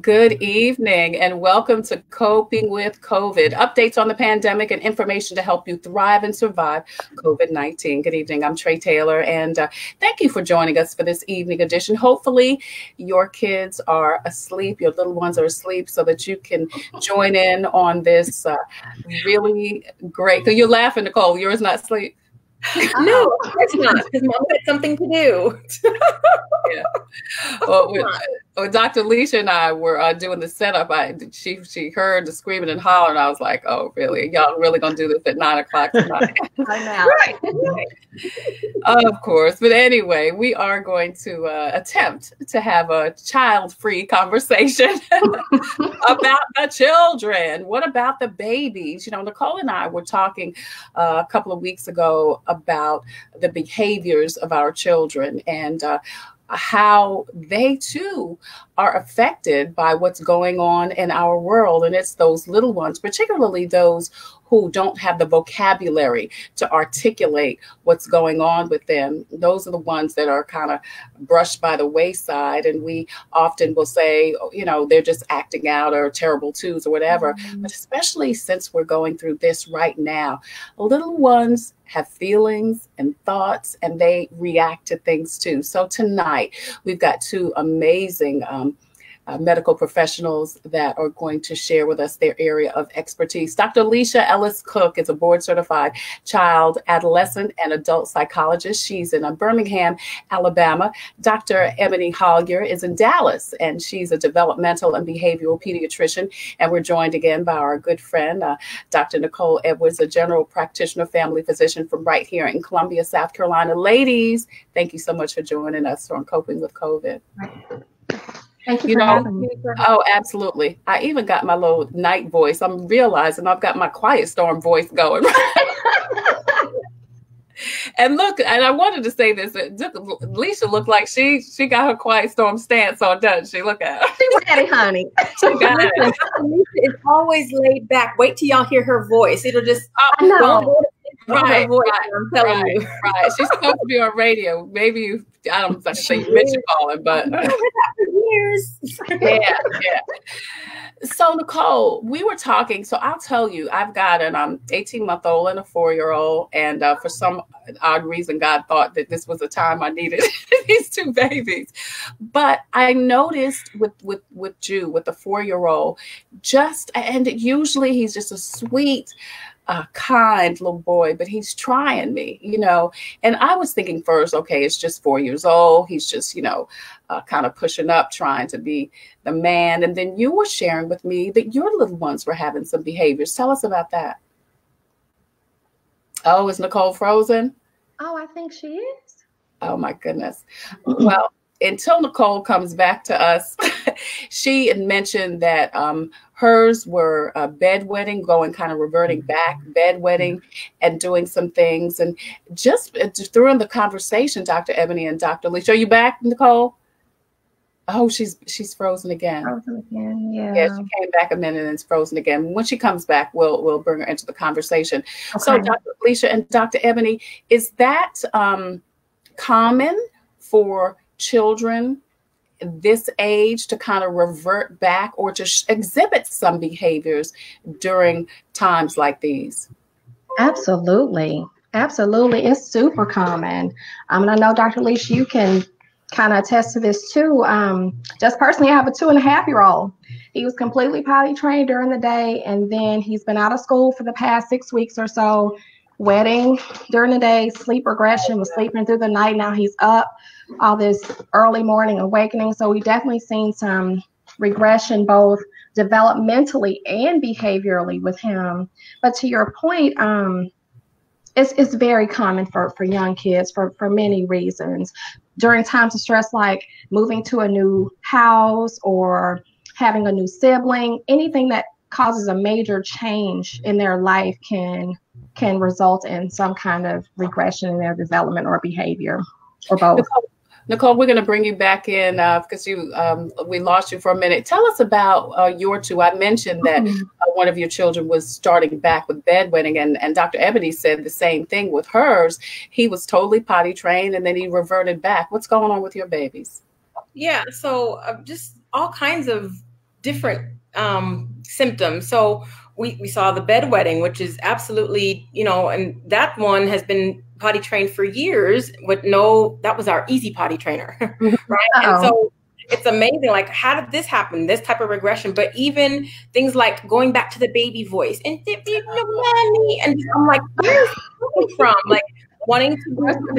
Good evening and welcome to Coping with COVID. Updates on the pandemic and information to help you thrive and survive COVID 19. Good evening. I'm Tre' Tailor and uh, thank you for joining us for this evening edition. Hopefully, your kids are asleep, your little ones are asleep, so that you can join in on this uh, really great. You're laughing, Nicole. Yours not asleep. no, it's not because mom had something to do. yeah. Well, when Dr. Leesha and I were uh, doing the setup, I she she heard the screaming and hollering. I was like, "Oh, really? Y'all really gonna do this at nine o'clock tonight?" I know. right. of course, but anyway, we are going to uh, attempt to have a child-free conversation about the children. What about the babies? You know, Nicole and I were talking uh, a couple of weeks ago about the behaviors of our children and uh, how they too are affected by what's going on in our world. And it's those little ones, particularly those who don't have the vocabulary to articulate what's going on with them. Those are the ones that are kind of brushed by the wayside. And we often will say, oh, you know, they're just acting out or terrible twos or whatever. Mm-hmm. But especially since we're going through this right now, little ones have feelings and thoughts and they react to things too. So tonight we've got two amazing um, uh, medical professionals that are going to share with us their area of expertise. Dr. Leesha Ellis Cox is a board certified child, adolescent, and adult psychologist. She's in uh, Birmingham, Alabama. Dr. Eboni Hollier is in Dallas, and she's a developmental and behavioral pediatrician. And we're joined again by our good friend, uh, Dr. Nicole Edwards, a general practitioner, family physician from right here in Columbia, South Carolina. Ladies, thank you so much for joining us on Coping with COVID. Thank you, you know, Oh, absolutely. I even got my little night voice. I'm realizing I've got my quiet storm voice going. and look, and I wanted to say this. Leesha looked like she she got her quiet storm stance on, doesn't she? Look at her. She ready, honey. She got it. Leesha is always laid back. Wait till y'all hear her voice. It'll just oh, I know right, voice, right, I'm telling right, you. right. She's supposed to be on radio. Maybe you, I don't know say you mentioned calling, but years. yeah, yeah. So Nicole, we were talking. So I'll tell you, I've got an um 18 month old and a four year old, and uh, for some odd reason, God thought that this was the time I needed these two babies. But I noticed with with with Jew, with the four year old, just and usually he's just a sweet a kind little boy, but he's trying me, you know. And I was thinking first, okay, it's just four years old. He's just, you know, uh, kind of pushing up, trying to be the man. And then you were sharing with me that your little ones were having some behaviors. Tell us about that. Oh, is Nicole frozen? Oh, I think she is. Oh, my goodness. well, until Nicole comes back to us, she had mentioned that um, hers were uh, bedwetting, going kind of reverting mm-hmm. back, bedwetting, and doing some things. And just, uh, just during the conversation, Dr. Eboni and Dr. Lee, are you back, Nicole? Oh, she's she's frozen again. Frozen again, yeah. Yeah, she came back a minute and it's frozen again. When she comes back, we'll we'll bring her into the conversation. Okay. So, Dr. Leesha and Dr. Eboni, is that um, common for children this age to kind of revert back or to sh- exhibit some behaviors during times like these? Absolutely. Absolutely. It's super common. Um, and I know, Dr. Leesha, you can kind of attest to this too. Um, just personally, I have a two and a half year old. He was completely potty trained during the day, and then he's been out of school for the past six weeks or so, wetting during the day, sleep regression, was sleeping through the night. Now he's up all this early morning awakening. So we definitely seen some regression both developmentally and behaviorally with him. But to your point, um, it's, it's very common for, for young kids for, for many reasons. During times of stress, like moving to a new house or having a new sibling, anything that causes a major change in their life can can result in some kind of regression in their development or behavior or both. Nicole, we're going to bring you back in uh, because you um, we lost you for a minute. Tell us about uh, your two. I mentioned that mm-hmm. uh, one of your children was starting back with bedwetting, and, and Dr. Eboni said the same thing with hers. He was totally potty trained, and then he reverted back. What's going on with your babies? Yeah, so uh, just all kinds of different um, symptoms. So we, we saw the bedwetting, which is absolutely, you know, and that one has been potty trained for years with no, that was our easy potty trainer, right? Uh-oh. And so it's amazing. Like, how did this happen? This type of regression, but even things like going back to the baby voice and mommy, and I'm like, where's coming from? Like wanting to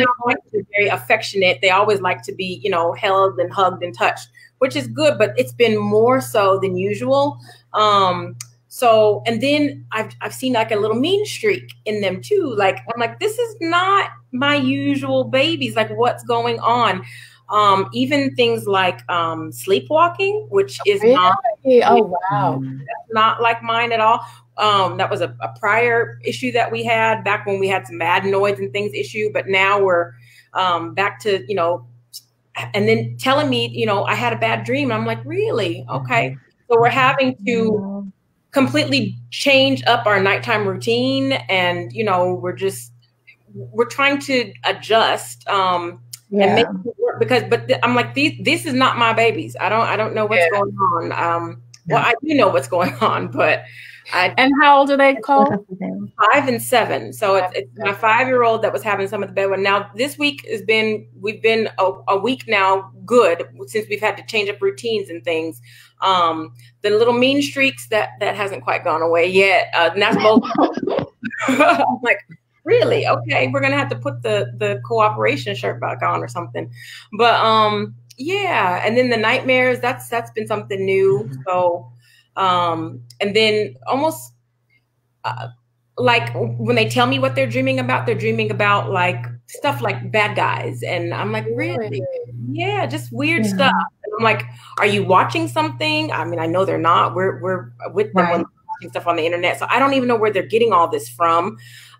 be very affectionate. They always like to be, you know, held and hugged and touched, which is good, but it's been more so than usual. Um, so, and then I've, I've seen like a little mean streak in them too. Like, I'm like, this is not my usual babies. Like, what's going on? Um, even things like um, sleepwalking, which is really? not, oh wow, not like mine at all. Um, that was a, a, prior issue that we had back when we had some adenoids and things issue, but now we're um, back to you know, and then telling me you know I had a bad dream. I'm like, really? Okay, mm-hmm. so we're having to completely change up our nighttime routine, and you know we're just we're trying to adjust. Um, yeah. and make it work because but th- I'm like these this is not my babies. I don't I don't know what's yeah. going on. Um well I do know what's going on, but I And how old are they called? Five and seven. So it's, it's my five year old that was having some of the bedwetting. Now this week has been we've been a, a, week now good since we've had to change up routines and things. Um the little mean streaks that that hasn't quite gone away yet. Uh, and that's both I'm like really okay we're gonna have to put the the cooperation shirt back on or something but um yeah and then the nightmares that's that's been something new mm-hmm. so um and then almost uh, like when they tell me what they're dreaming about they're dreaming about like stuff like bad guys and i'm like really yeah just weird yeah. stuff and i'm like are you watching something i mean i know they're not we're we're with them right. watching stuff on the internet so i don't even know where they're getting all this from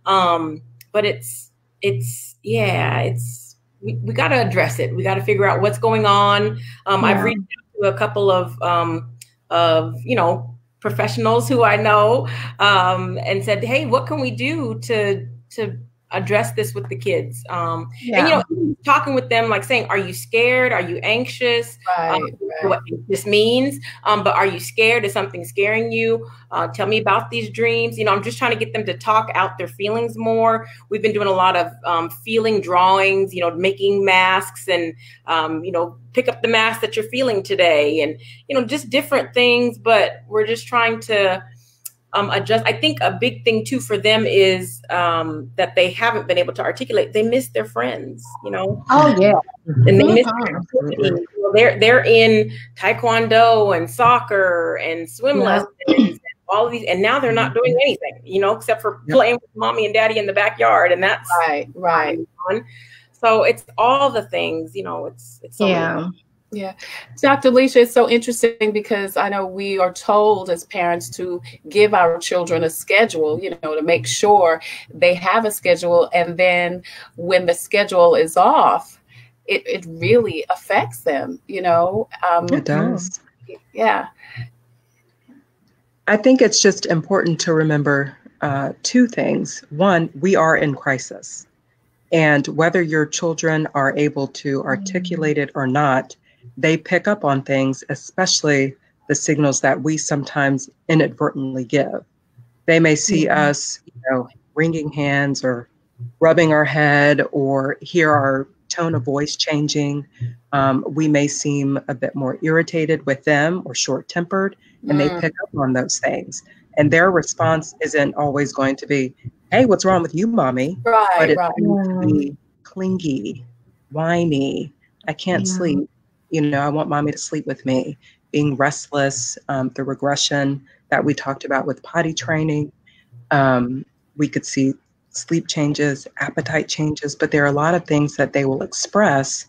um, but it's it's yeah, it's we, we got to address it. We got to figure out what's going on. Um, yeah. I've reached out to a couple of um, of you know professionals who I know um, and said, hey, what can we do to to address this with the kids. Um, yeah. And you know, talking with them, like saying, "Are you scared? Are you anxious? Right, um, right. What this means? Um, but are you scared? Is something scaring you? Uh, tell me about these dreams." You know, I'm just trying to get them to talk out their feelings more. We've been doing a lot of um, feeling drawings. You know, making masks and um, you know, pick up the mask that you're feeling today, and you know, just different things. But we're just trying to um, adjust. I think a big thing too for them is um, that they haven't been able to articulate. They miss their friends, you know. Oh yeah, and they miss their they're they're in taekwondo and soccer and swim yeah. lessons. And all of these, and now they're not doing anything, you know, except for yep. playing with mommy and daddy in the backyard, and that's right, right. So it's all the things, you know. It's it's so yeah. Yeah. Dr. Leesha, it's so interesting because I know we are told as parents to give our children a schedule, you know, to make sure they have a schedule. And then when the schedule is off, it, it really affects them, you know. Um, it does. Yeah. I think it's just important to remember uh, two things. One, we are in crisis. And whether your children are able to articulate it or not, they pick up on things, especially the signals that we sometimes inadvertently give. They may see mm-hmm. us, you know, wringing hands or rubbing our head or hear our tone of voice changing. Um, we may seem a bit more irritated with them or short tempered, and mm. they pick up on those things. And their response isn't always going to be, Hey, what's wrong with you, mommy? Right, but it's right. going to be clingy, whiny, I can't yeah. sleep you know, I want mommy to sleep with me, being restless, um, the regression that we talked about with potty training. Um, we could see sleep changes, appetite changes, but there are a lot of things that they will express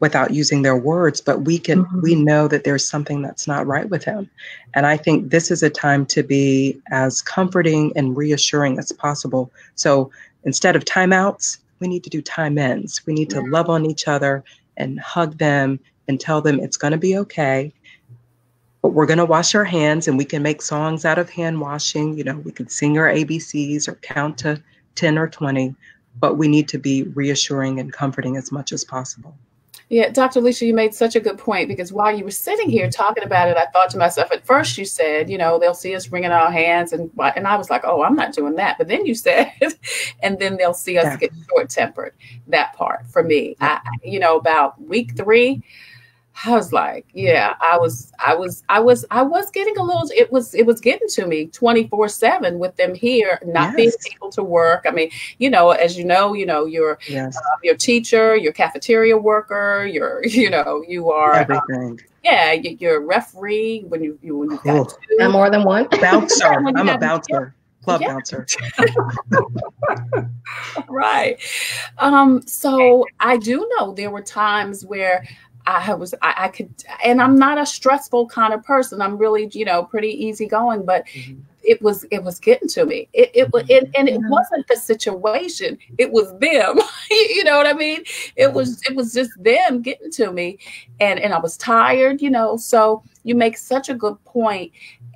without using their words but we can mm-hmm. we know that there's something that's not right with him and i think this is a time to be as comforting and reassuring as possible so instead of timeouts we need to do time ins we need to love on each other and hug them and tell them it's going to be okay. But we're going to wash our hands and we can make songs out of hand washing. You know, we can sing our ABCs or count to 10 or 20, but we need to be reassuring and comforting as much as possible. Yeah, Dr. Leesha, you made such a good point because while you were sitting here mm-hmm. talking about it, I thought to myself, at first you said, you know, they'll see us wringing our hands, and and I was like, oh, I'm not doing that. But then you said, and then they'll see us yeah. get short tempered. That part for me, I, you know, about week three, I was like, yeah, I was, I was, I was, I was getting a little. It was, it was getting to me twenty four seven with them here, not yes. being able to work. I mean, you know, as you know, you know, you're yes. uh, your teacher, your cafeteria worker, you're, you know, you are um, everything. Um, yeah, you're a referee when you, you when you got two. And more than one bouncer. I'm a bouncer. Club yeah. bouncer. right. Um, so I do know there were times where I was I, I, could and I'm not a stressful kind of person. I'm really, you know, pretty easygoing, but mm-hmm. it was it was getting to me. It it was and, and it wasn't the situation, it was them. you know what I mean? It was it was just them getting to me and and I was tired, you know. So you make such a good.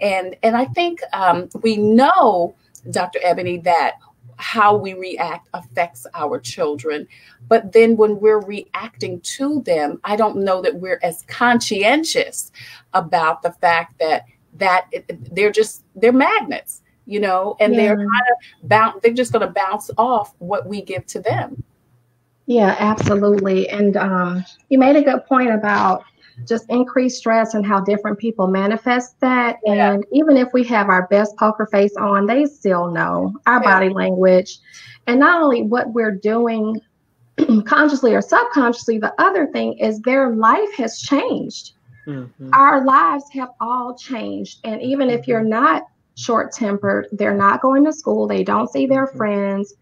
And and I think um, we know, Dr. Eboni, that how we react affects our children. But then when we're reacting to them, I don't know that we're as conscientious about the fact that that they're just they're magnets, you know, and yeah. they're kind of bounce they're just going to bounce off what we give to them. Yeah, absolutely. And um, you made a good point about just increased stress and how different people manifest that. Yeah. And even if we have our best poker face on, they still know our yeah. body language. And not only what we're doing consciously or subconsciously, the other thing is their life has changed. Mm-hmm. Our lives have all changed. And even if you're not short tempered, they're not going to school, they don't see their mm-hmm. friends.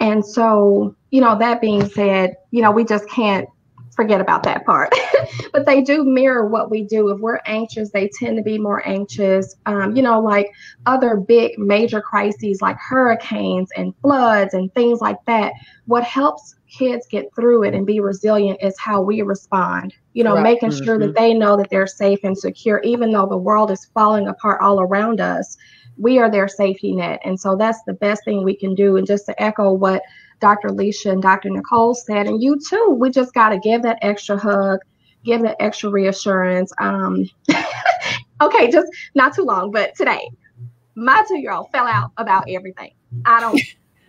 And so, you know, that being said, you know, we just can't forget about that part. but they do mirror what we do. If we're anxious, they tend to be more anxious. Um, you know, like other big major crises like hurricanes and floods and things like that. What helps kids get through it and be resilient is how we respond. You know, right. making mm-hmm. sure that mm-hmm. they know that they're safe and secure, even though the world is falling apart all around us. We are their safety net. And so that's the best thing we can do. And just to echo what Dr. Leesha and Dr. Nicole said, and you too, we just got to give that extra hug, give that extra reassurance. Um, okay, just not too long, but today, my two year old fell out about everything. I don't.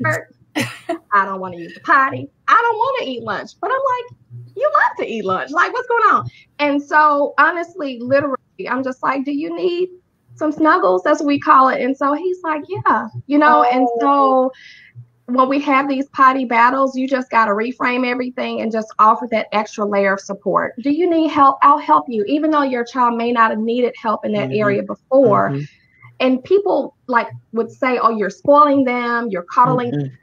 I don't want to use the potty. I don't want to eat lunch. But I'm like, you love to eat lunch. Like, what's going on? And so, honestly, literally, I'm just like, do you need some snuggles? That's what we call it. And so he's like, yeah, you know, oh. and so when we have these potty battles, you just got to reframe everything and just offer that extra layer of support. Do you need help? I'll help you, even though your child may not have needed help in that mm-hmm. area before. Mm-hmm. And people like would say, "Oh, you're spoiling them. You're coddling." Mm-hmm.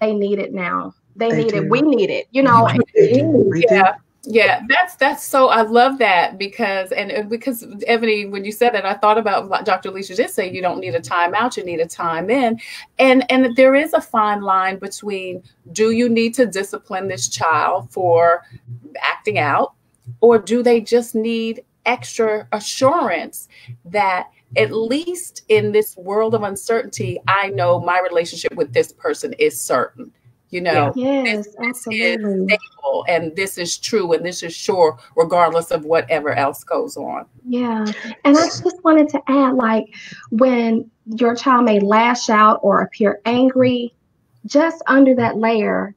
They need it now. They, they need do. it. We need it. You know. yeah. Yeah, that's that's so I love that because and because Eboni, when you said that, I thought about what Dr. Leesha did say you don't need a timeout, you need a time in. And and there is a fine line between do you need to discipline this child for acting out, or do they just need extra assurance that at least in this world of uncertainty, I know my relationship with this person is certain you know? Yes, this, absolutely. is stable and this is true and this is sure regardless of whatever else goes on. Yeah and i just wanted to add like when your child may lash out or appear angry just under that layer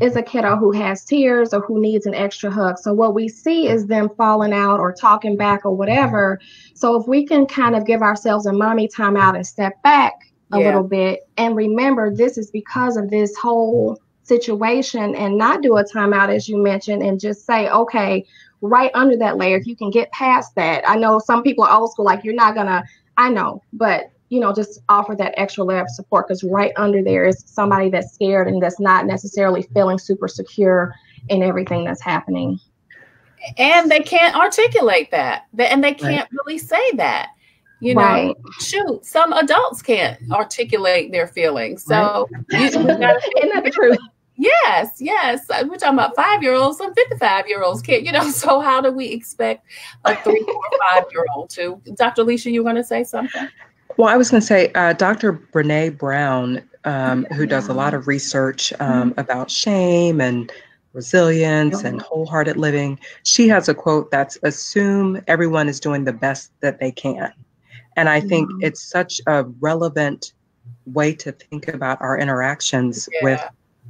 is a kiddo who has tears or who needs an extra hug. So what we see is them falling out or talking back or whatever. So if we can kind of give ourselves a mommy time out and step back a yeah. little bit and remember this is because of this whole situation and not do a timeout as you mentioned and just say okay right under that layer if you can get past that i know some people are old school like you're not gonna i know but you know just offer that extra layer of support because right under there is somebody that's scared and that's not necessarily feeling super secure in everything that's happening and they can't articulate that and they can't right. really say that you know right. shoot some adults can't articulate their feelings so right. you, gotta, isn't that the truth yes yes uh, we're talking about five year olds some 55 year olds can't you know so how do we expect a three, four, five year old to dr leesha you want to say something well i was going to say uh, dr brene brown um, who does a lot of research um, mm-hmm. about shame and resilience and wholehearted living. She has a quote that's assume everyone is doing the best that they can. And I think mm-hmm. it's such a relevant way to think about our interactions yeah. with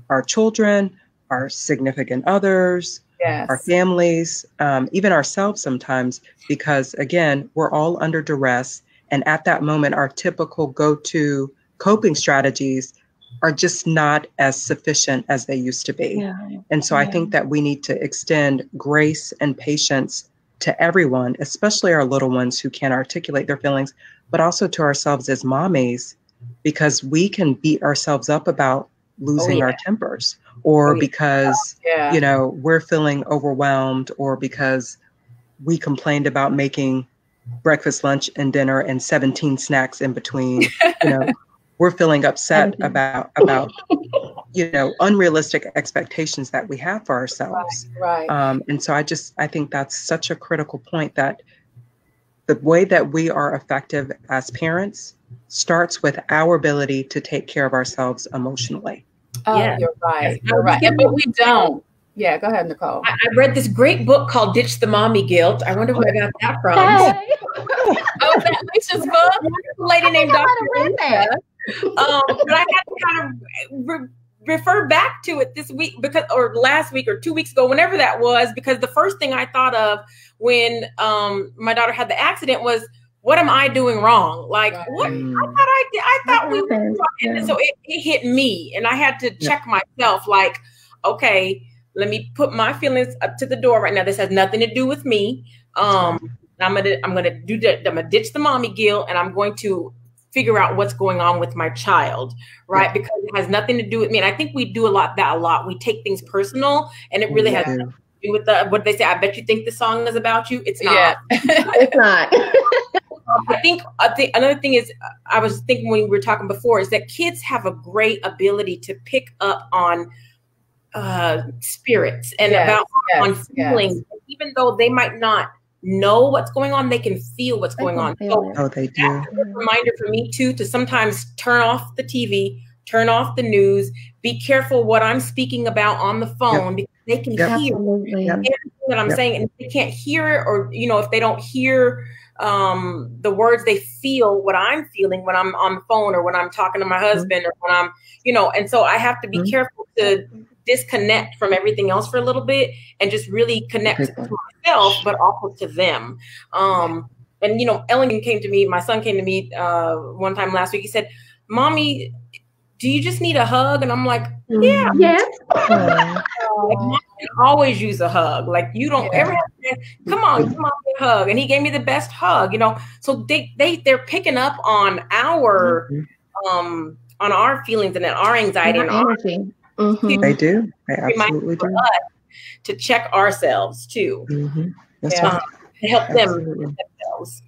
our children, our significant others, yes. our families, um, even ourselves sometimes, because again, we're all under duress. And at that moment, our typical go to coping strategies are just not as sufficient as they used to be. Yeah. And so yeah. I think that we need to extend grace and patience to everyone, especially our little ones who can't articulate their feelings, but also to ourselves as mommies, because we can beat ourselves up about losing oh, yeah. our tempers or oh, because you know we're feeling overwhelmed or because we complained about making breakfast lunch and dinner and 17 snacks in between you know we're feeling upset about about you know unrealistic expectations that we have for ourselves. Right, right. Um, and so i just i think that's such a critical point that the way that we are effective as parents starts with our ability to take care of ourselves emotionally. Oh yeah. you're right you're right. But we don't yeah, go ahead, Nicole. I, I, read this great book called Ditch the Mommy Guilt. I wonder where I got that from. Hey. oh, that Leesha's book? lady named Dr um, but I had to kind of re- refer back to it this week because, or last week or two weeks ago, whenever that was, because the first thing I thought of when um, my daughter had the accident was, what am I doing wrong? Like, right. what? I thought I did. I thought we were. And so it, it, hit me, and I had to check yeah. myself. Like, okay, let me put my feelings up to the door right now. This has nothing to do with me. Um, I'm gonna I'm gonna do that. I'm gonna ditch the mommy guilt, and I'm going to figure out what's going on with my child, right? Because it has nothing to do with me. And I think we do a lot that a lot. We take things personal, and it really yeah. has nothing to do with the what they say. I bet you think the song is about you. It's not. Yeah. it's not. I think I think another thing is I was thinking when we were talking before is that kids have a great ability to pick up on uh spirits and yes, about yes, on feelings, yes. even though they might not know what's going on, they can feel what's going on. So oh, they do. reminder for me too to sometimes turn off the TV, turn off the news, be careful what I'm speaking about on the phone yep. because they can yep. hear yep. everything that I'm saying. And if they can't hear it, or you know, if they don't hear um, the words, they feel what I'm feeling when I'm on the phone or when I'm talking to my mm-hmm. husband mm-hmm. or when I'm, you know, and so I have to be mm-hmm. careful to disconnect from everything else for a little bit and just really connect to myself, but also to them. Um, and you know, Ellen came to me. My son came to me uh, one time last week. He said, "Mommy, do you just need a hug?" And I'm like, mm-hmm. "Yeah, yes." like, always use a hug. Like you don't yeah. ever have to, come on, come on, hug. And he gave me the best hug. You know, so they they they're picking up on our mm-hmm. um on our feelings and our anxiety and, our energy. Mm-hmm. They do. They absolutely do. to check ourselves too. Mm-hmm. yeah. right. To help absolutely. them themselves.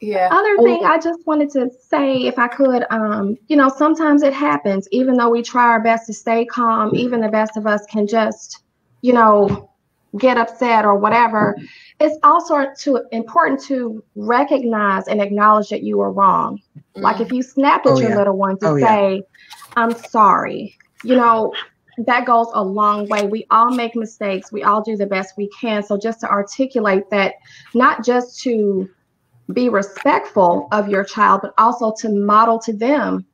Yeah. Other oh. thing I just wanted to say, if I could, um, you know, sometimes it happens, even though we try our best to stay calm, even the best of us can just, you know, get upset or whatever. It's also to important to recognize and acknowledge that you were wrong. Mm. Like if you snap at oh, your yeah. little one to oh, say, yeah. I'm sorry, you know, that goes a long way. We all make mistakes. We all do the best we can. So just to articulate that, not just to be respectful of your child, but also to model to them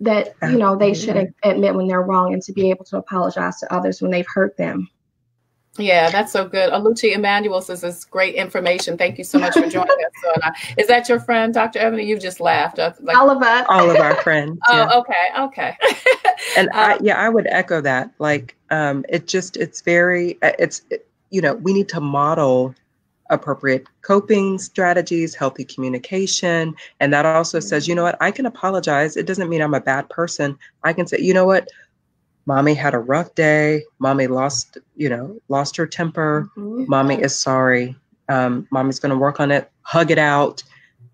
that you know they should admit when they're wrong and to be able to apologize to others when they've hurt them. Yeah, that's so good. Aluchi Emmanuel says it's great information. Thank you so much for joining us. So, is that your friend, Dr. Eboni? You just laughed. Like, all of us. All of our friends. oh, okay, okay. and um, I, yeah, I would echo that. Like, um, it just it's very uh, it's it, you know we need to model appropriate coping strategies, healthy communication, and that also says, you know what, I can apologize. It doesn't mean I'm a bad person. I can say, you know what, mommy had a rough day mommy lost you know lost her temper mm-hmm. mommy is sorry um, mommy's going to work on it hug it out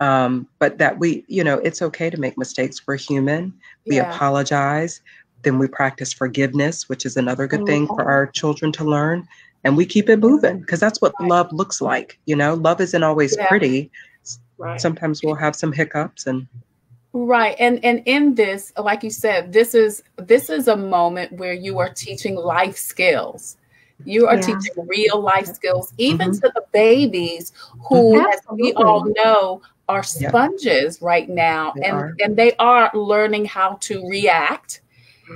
um, but that we you know it's okay to make mistakes we're human we yeah. apologize then we practice forgiveness which is another good mm-hmm. thing for our children to learn and we keep it moving because that's what right. love looks like you know love isn't always yeah. pretty right. sometimes we'll have some hiccups and Right. And and in this, like you said, this is this is a moment where you are teaching life skills. You are yeah. teaching real life skills, even mm-hmm. to the babies who, as we all know, are sponges right now, they and are. and they are learning how to react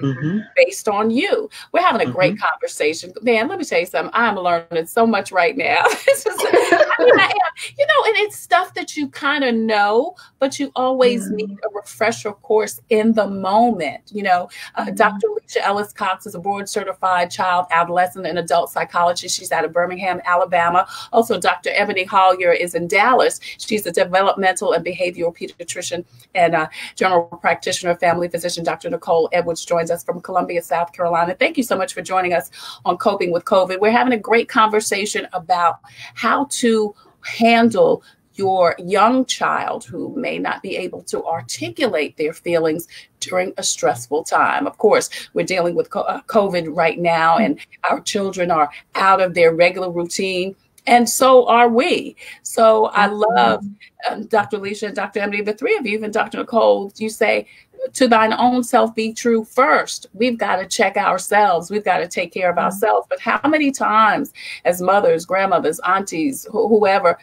mm-hmm. based on you. We're having a mm-hmm. great conversation. Man, let me tell you something. I'm learning so much right now. just, I mean, I am, you know, and it's stuff that you kind of know, but you always mm-hmm. need a refresher course in the moment. You know, uh, mm-hmm. Dr. Leesha Ellis Cox is a board certified child, adolescent, and adult psychologist. She's out of Birmingham, Alabama. Also, Dr. Eboni Hollier is in Dallas. She's a developmental and behavioral pediatrician and uh, general practitioner, family physician. Dr. Nicole Edwards joins us from Columbia, South Carolina. Thank you so much for joining us on Coping with COVID. We're having a great conversation about how to handle your young child who may not be able to articulate their feelings during a stressful time. Of course, we're dealing with uh, COVID right now, and our children are out of their regular routine. And so are we. So I love um, Dr. Leesha and Dr. Emily, the three of you, even Dr. Nicole, you say to thine own self be true first. We've got to check ourselves. We've got to take care of mm-hmm. ourselves. But how many times, as mothers, grandmothers, aunties, wh- whoever,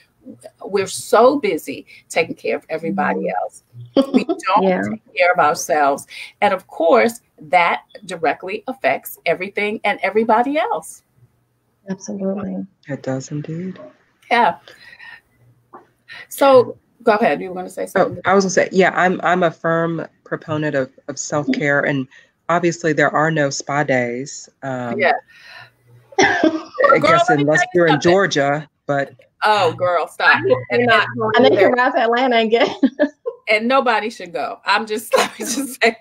we're so busy taking care of everybody mm-hmm. else. We don't yeah. take care of ourselves. And of course, that directly affects everything and everybody else. Absolutely. It does indeed. Yeah. So go ahead. You were going to say oh, something? Oh, I was going to say, yeah, I'm I'm a firm proponent of, of self care, and obviously there are no spa days. Um, yeah. I girl, guess unless you're in Georgia, but oh, girl, stop! And not, I think you're out to Atlanta again. and nobody should go. I'm just let me just say,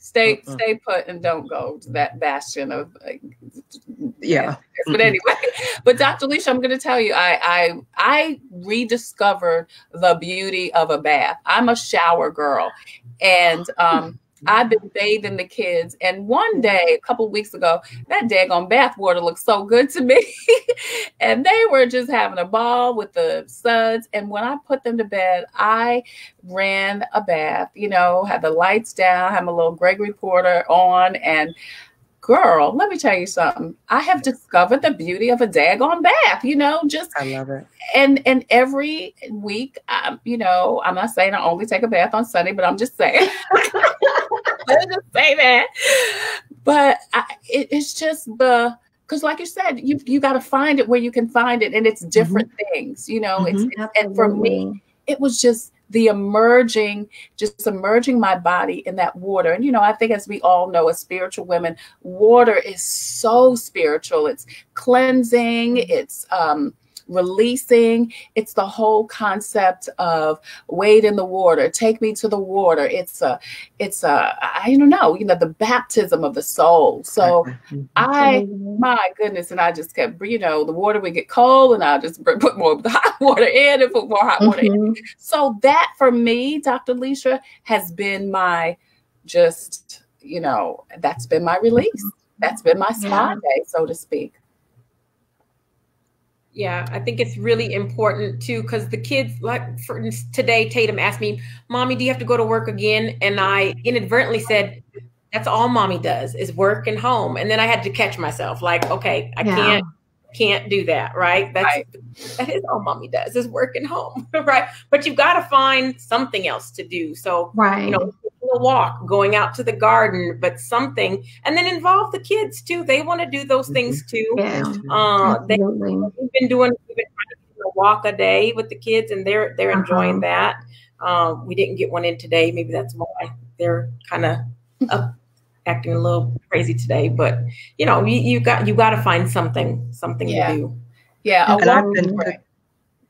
stay stay put and don't go to that bastion of uh, yeah. But anyway, but Dr. Leesha, I'm going to tell you, I I I rediscovered the beauty of a bath. I'm a shower girl, and um, I've been bathing the kids. And one day, a couple weeks ago, that daggone bath water looked so good to me. and they were just having a ball with the suds. And when I put them to bed, I ran a bath, you know, had the lights down, had my little Gregory Porter on, and girl, let me tell you something. I have discovered the beauty of a daggone bath, you know, just I love it. And and every week, um, you know, I'm not saying I only take a bath on Sunday, but I'm just saying. Let's just say that. But I, it, it's just the because like you said you you got to find it where you can find it and it's different mm-hmm. things you know mm-hmm. it's, it's and for me it was just the emerging, just submerging my body in that water. And, you know, I think as we all know, as spiritual women, water is so spiritual. It's cleansing, it's, um, releasing. It's the whole concept of wade in the water, take me to the water. It's a, it's a, I don't know, you know, the baptism of the soul. So I, my goodness, and I just kept, you know, the water would get cold, and I just put more hot water in and put more hot water mm-hmm. in. So that for me, Dr. Leesha, has been my just, you know, that's been my release. That's been my spa yeah. day, so to speak. Yeah, I think it's really important too because the kids, like for today, Tatum asked me, "Mommy, do you have to go to work again?" And I inadvertently said, "That's all mommy does is work and home." And then I had to catch myself, like, "Okay, I yeah. can't." Can't do that right that's right. that is all mommy does is work and home right but you've got to find something else to do so right you know a walk, going out to the garden, but something, and then involve the kids too. They want to do those mm-hmm. things too. Yeah, uh, they, have been doing we've been a walk a day with the kids, and they're they're uh-huh. enjoying that. Um, we didn't get one in today. Maybe that's why they're kind of up, acting a little crazy today. But you know, you, you got you got to find something something yeah. to do. Yeah, and I've been,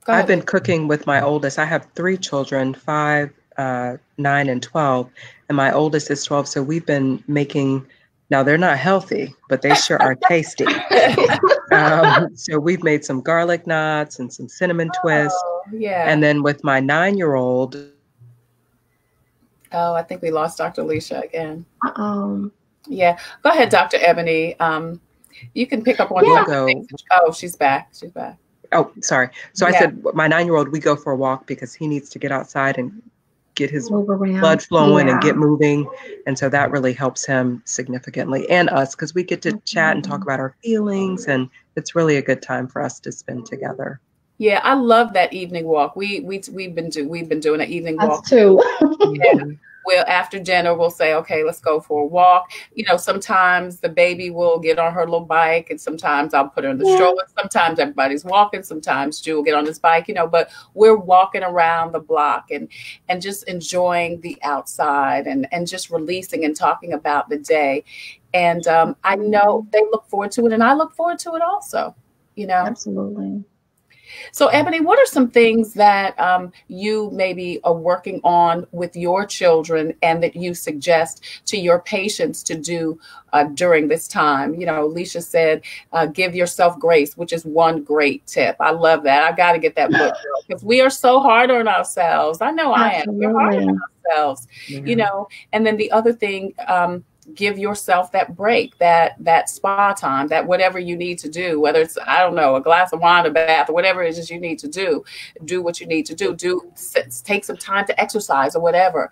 I've been cooking with my oldest. I have three children, five, uh, nine and 12, and my oldest is 12. So we've been making, now they're not healthy, but they sure are tasty. um, so we've made some garlic knots and some cinnamon twists. Oh, yeah. And then with my nine year old. Oh, I think we lost Dr. Leesha again. Um, yeah. Go ahead, Dr. Eboni. Um, you can pick up on yeah. Go. Oh, she's back. She's back. Oh, sorry. So yeah. I said, my nine year old, we go for a walk because he needs to get outside and get his blood flowing yeah. and get moving. And so that really helps him significantly and us because we get to mm-hmm. chat and talk mm-hmm. about our feelings. And it's really a good time for us to spend together. Yeah, I love that evening walk. We we we've been do we've been doing an evening walk. too. yeah. We'll after dinner we'll say okay let's go for a walk. You know sometimes the baby will get on her little bike and sometimes i'll put her in the yeah. stroller. Sometimes everybody's walking. Sometimes Jew will get on his bike you know but we're walking around the block and and just enjoying the outside and and just releasing and talking about the day. And um, i know they look forward to it and i look forward to it also you know? Absolutely so, Eboni, what are some things that um, you maybe are working on with your children and that you suggest to your patients to do uh, during this time? You know, Leesha said, uh, give yourself grace, which is one great tip. I love that. I got to get that book because we are so hard on ourselves. I know Absolutely. I am. We're hard on ourselves, mm-hmm. you know. And then the other thing, um, give yourself that break, that that spa time, that whatever you need to do, whether it's I don't know a glass of wine, a bath, or whatever it is you need to do, do what you need to do. Do take some time to exercise or whatever.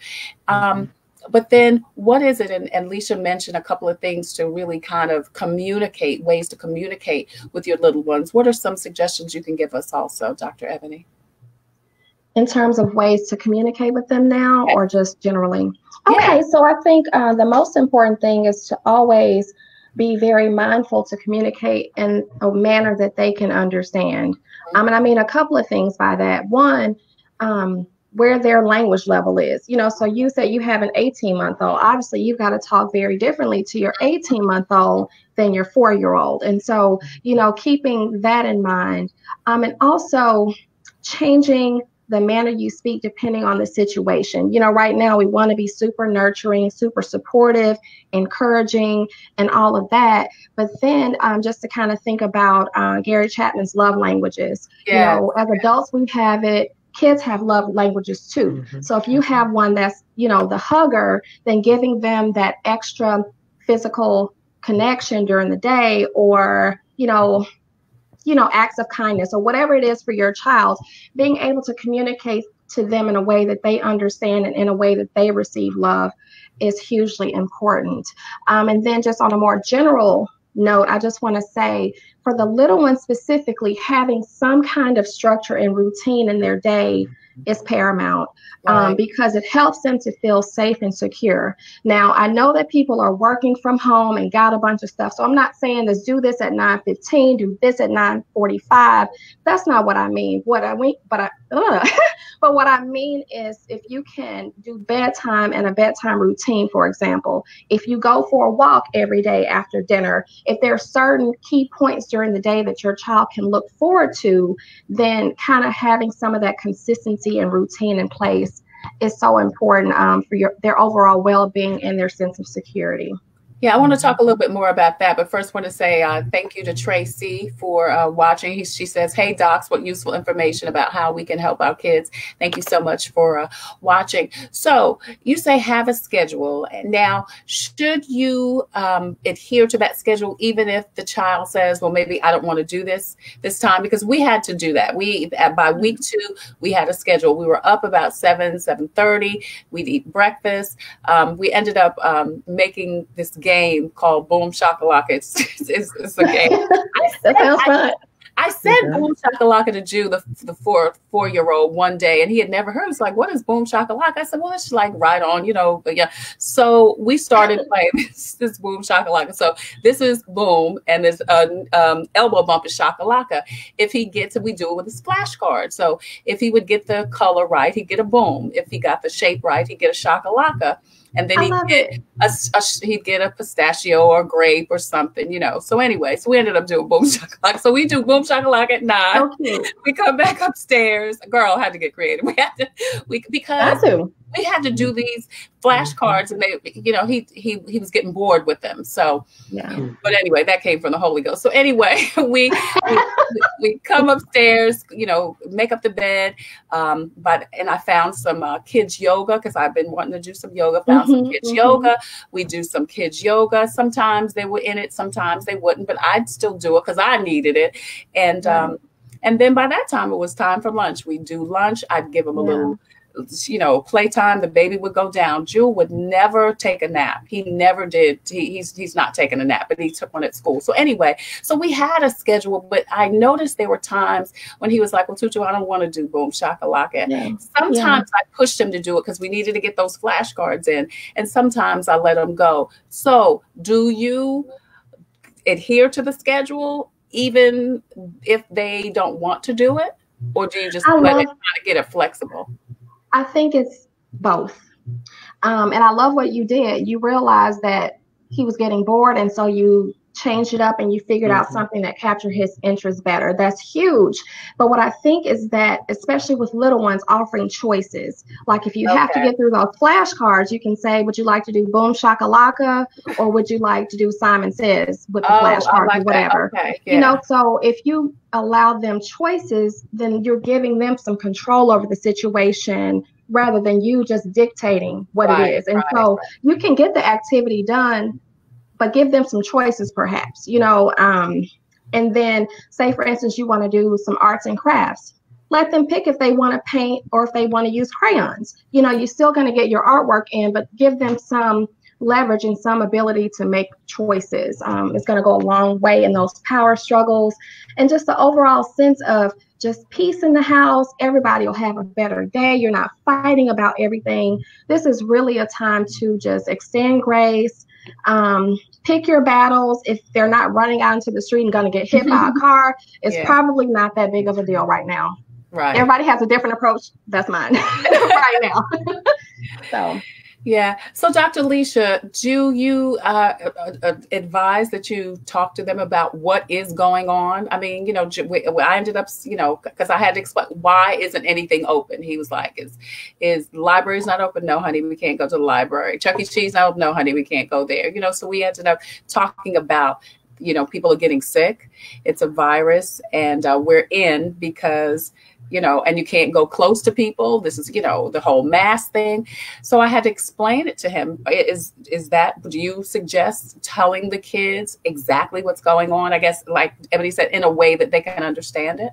Um, mm-hmm. but then what is it? And, and Leesha mentioned a couple of things to really kind of communicate, ways to communicate with your little ones. What are some suggestions you can give us also, Dr. Eboni? in terms of ways to communicate with them now or just generally? Okay, yeah. so I think uh, the most important thing is to always be very mindful to communicate in a manner that they can understand. I mean, I mean a couple of things by that. One, um, where their language level is. You know, so you said you have an 18 month old. Obviously, you've got to talk very differently to your 18 month old than your four year old. And so, you know, keeping that in mind. Um, and also changing the manner you speak depending on the situation. You know, right now we want to be super nurturing, super supportive, encouraging, and all of that. But then um, just to kind of think about uh, Gary Chapman's love languages. Yeah. You know, as adults, we have it. Kids have love languages too. Mm-hmm. So if you have one that's, you know, the hugger, then giving them that extra physical connection during the day or, you know, you know, acts of kindness or whatever it is for your child, being able to communicate to them in a way that they understand and in a way that they receive love is hugely important. Um, and then, just on a more general note, I just want to say for the little ones specifically, having some kind of structure and routine in their day is paramount um, because it helps them to feel safe and secure. Now, I know that people are working from home and got a bunch of stuff. So I'm not saying let's do this at 9:15, do this at 9:45. That's not what I mean. What I mean, but I, but what I mean is if you can do bedtime and a bedtime routine, for example, if you go for a walk every day after dinner, if there are certain key points during the day that your child can look forward to, then kind of having some of that consistency and routine in place is so important um, for your their overall well-being and their sense of security. Yeah, I want to mm-hmm. talk a little bit more about that, but first, want to say uh, thank you to Tracy for uh, watching. He, she says, "Hey docs, what useful information about how we can help our kids." Thank you so much for uh, watching. So you say have a schedule. And now, should you um, adhere to that schedule, even if the child says, "Well, maybe I don't want to do this this time," because we had to do that. We by week two, we had a schedule. We were up about seven, seven thirty. We'd eat breakfast. Um, we ended up um, making this game called Boom Shakalaka. It's, it's, it's a game. that sounds fun. I said. Boom Shakalaka to Jew, the, the four four year old, one day, and he had never heard. It's like, what is Boom Shakalaka? I said, well, it's like right on, you know. But yeah, so we started playing this, this Boom Shakalaka. So this is Boom, and this uh, um, elbow bump is Shakalaka. If he gets it, we do it with a splash card. So if he would get the color right, he'd get a Boom. If he got the shape right, he'd get a Shakalaka and then he'd get a, a, he'd get a pistachio or a grape or something, you know. So anyway, so we ended up doing boom shakalaka. So we do boom shakalaka at nine. Okay. We come back upstairs. Girl had to get creative. We had to we because we had to do these flashcards and they you know he he he was getting bored with them. So yeah. but anyway that came from the holy ghost. So anyway we we, we, come upstairs you know make up the bed um but and i found some uh, kids yoga because i've been wanting to do some yoga found mm-hmm, some kids mm-hmm. yoga. We do some kids yoga. Sometimes they were in it sometimes they wouldn't but i'd still do it because i needed it. And um and then by that time it was time for lunch. We do lunch. I'd give them a yeah. little you know, playtime, the baby would go down. Jewel would never take a nap. He never did. He, he's he's not taking a nap, but he took one at school. So anyway, so we had a schedule, but I noticed there were times when he was like, "Well, Tutu, I don't want to do boom shakalaka." Yeah. Sometimes yeah. I pushed him to do it because we needed to get those flashcards in, and sometimes I let him go. So, do you adhere to the schedule even if they don't want to do it? or do you just I let love, it kind of get it flexible? I think it's both. Um, and I love what you did. You realized that he was getting bored, and so you changed it up and you figured mm-hmm. out something that captured his interest better. That's huge. But what I think is that, especially with little ones, offering choices. Like if you okay. have to get through those flashcards, you can say, Would you like to do Boom Shakalaka or would you like to do Simon Says with the oh, flashcards like or whatever? Okay. Yeah. You know, so if you allow them choices, then you're giving them some control over the situation rather than you just dictating what right, it is. And right, so right. you can get the activity done but give them some choices perhaps you know um, and then say for instance you want to do some arts and crafts. Let them pick if they want to paint or if they want to use crayons. You know you're still going to get your artwork in but give them some leverage and some ability to make choices. Um, it's going to go a long way in those power struggles. And just the overall sense of just peace in the house everybody will have a better day. You're not fighting about everything. This is really a time to just extend grace um, pick your battles. If they're not running out into the street and going to get hit by a car, it's yeah. probably not that big of a deal right now. Right. Everybody has a different approach. That's mine right now. so. Yeah. So, Dr. Leesha, do you uh, uh, uh, advise that you talk to them about what is going on? I mean, you know, I ended up, you know, because I had to explain why isn't anything open. He was like, "Is is libraries not open? No, honey, we can't go to the library. Chuck E. Cheese, no, no, honey, we can't go there. You know, so we ended up talking about you know people are getting sick it's a virus and uh, we're in because you know, and you can't go close to people. This is, you know, the whole mask thing. So I had to explain it to him. Is is that do you suggest telling the kids exactly what's going on? I guess like Eboni said, in a way that they can understand it.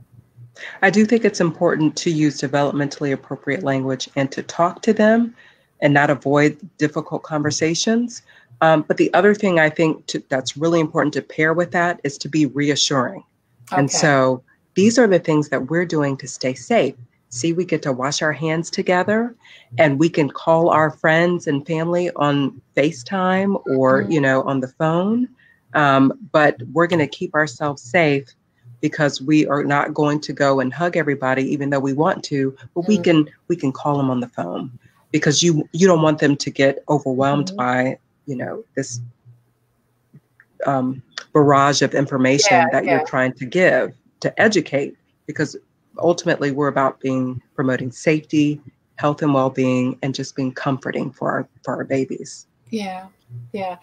I do think it's important to use developmentally appropriate language and to talk to them and not avoid difficult conversations. Um, but the other thing I think to, that's really important to pair with that is to be reassuring. Okay. And so these are the things that we're doing to stay safe. See, we get to wash our hands together and we can call our friends and family on FaceTime or, mm-hmm. you know, on the phone. Um, but we're going to keep ourselves safe because we are not going to go and hug everybody even though we want to but we can we can call them on the phone because you you don't want them to get overwhelmed mm-hmm. by you know this um, barrage of information yeah, that yeah. you're trying to give to educate because ultimately we're about being promoting safety, health and well-being and just being comforting for our for our babies. Yeah. Yeah.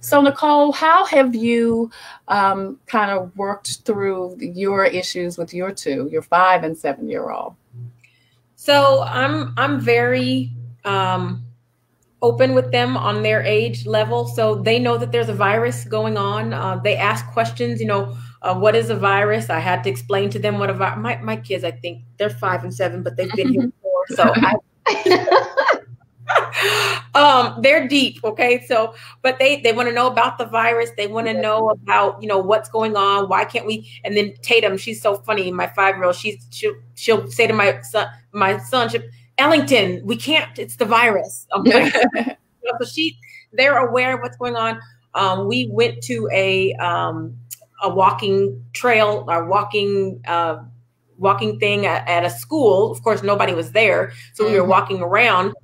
So, Nicole, how have you um, kind of worked through your issues with your two, your five and seven year old? So, I'm I'm very um, open with them on their age level, so they know that there's a virus going on. Uh, they ask questions. You know, uh, what is a virus? I had to explain to them what a virus. My my kids, I think they're five and seven, but they've been here before, so I. um, they're deep, okay. So, but they they want to know about the virus. They want to know about you know what's going on. Why can't we? And then Tatum, she's so funny. My five year old, she's she'll, she'll say to my son, my son, Ellington, we can't. It's the virus. Okay. so she, they're aware of what's going on. Um, we went to a um, a walking trail or walking uh, walking thing at, at, a school. Of course, nobody was there, so mm-hmm. we were mm-hmm. walking around,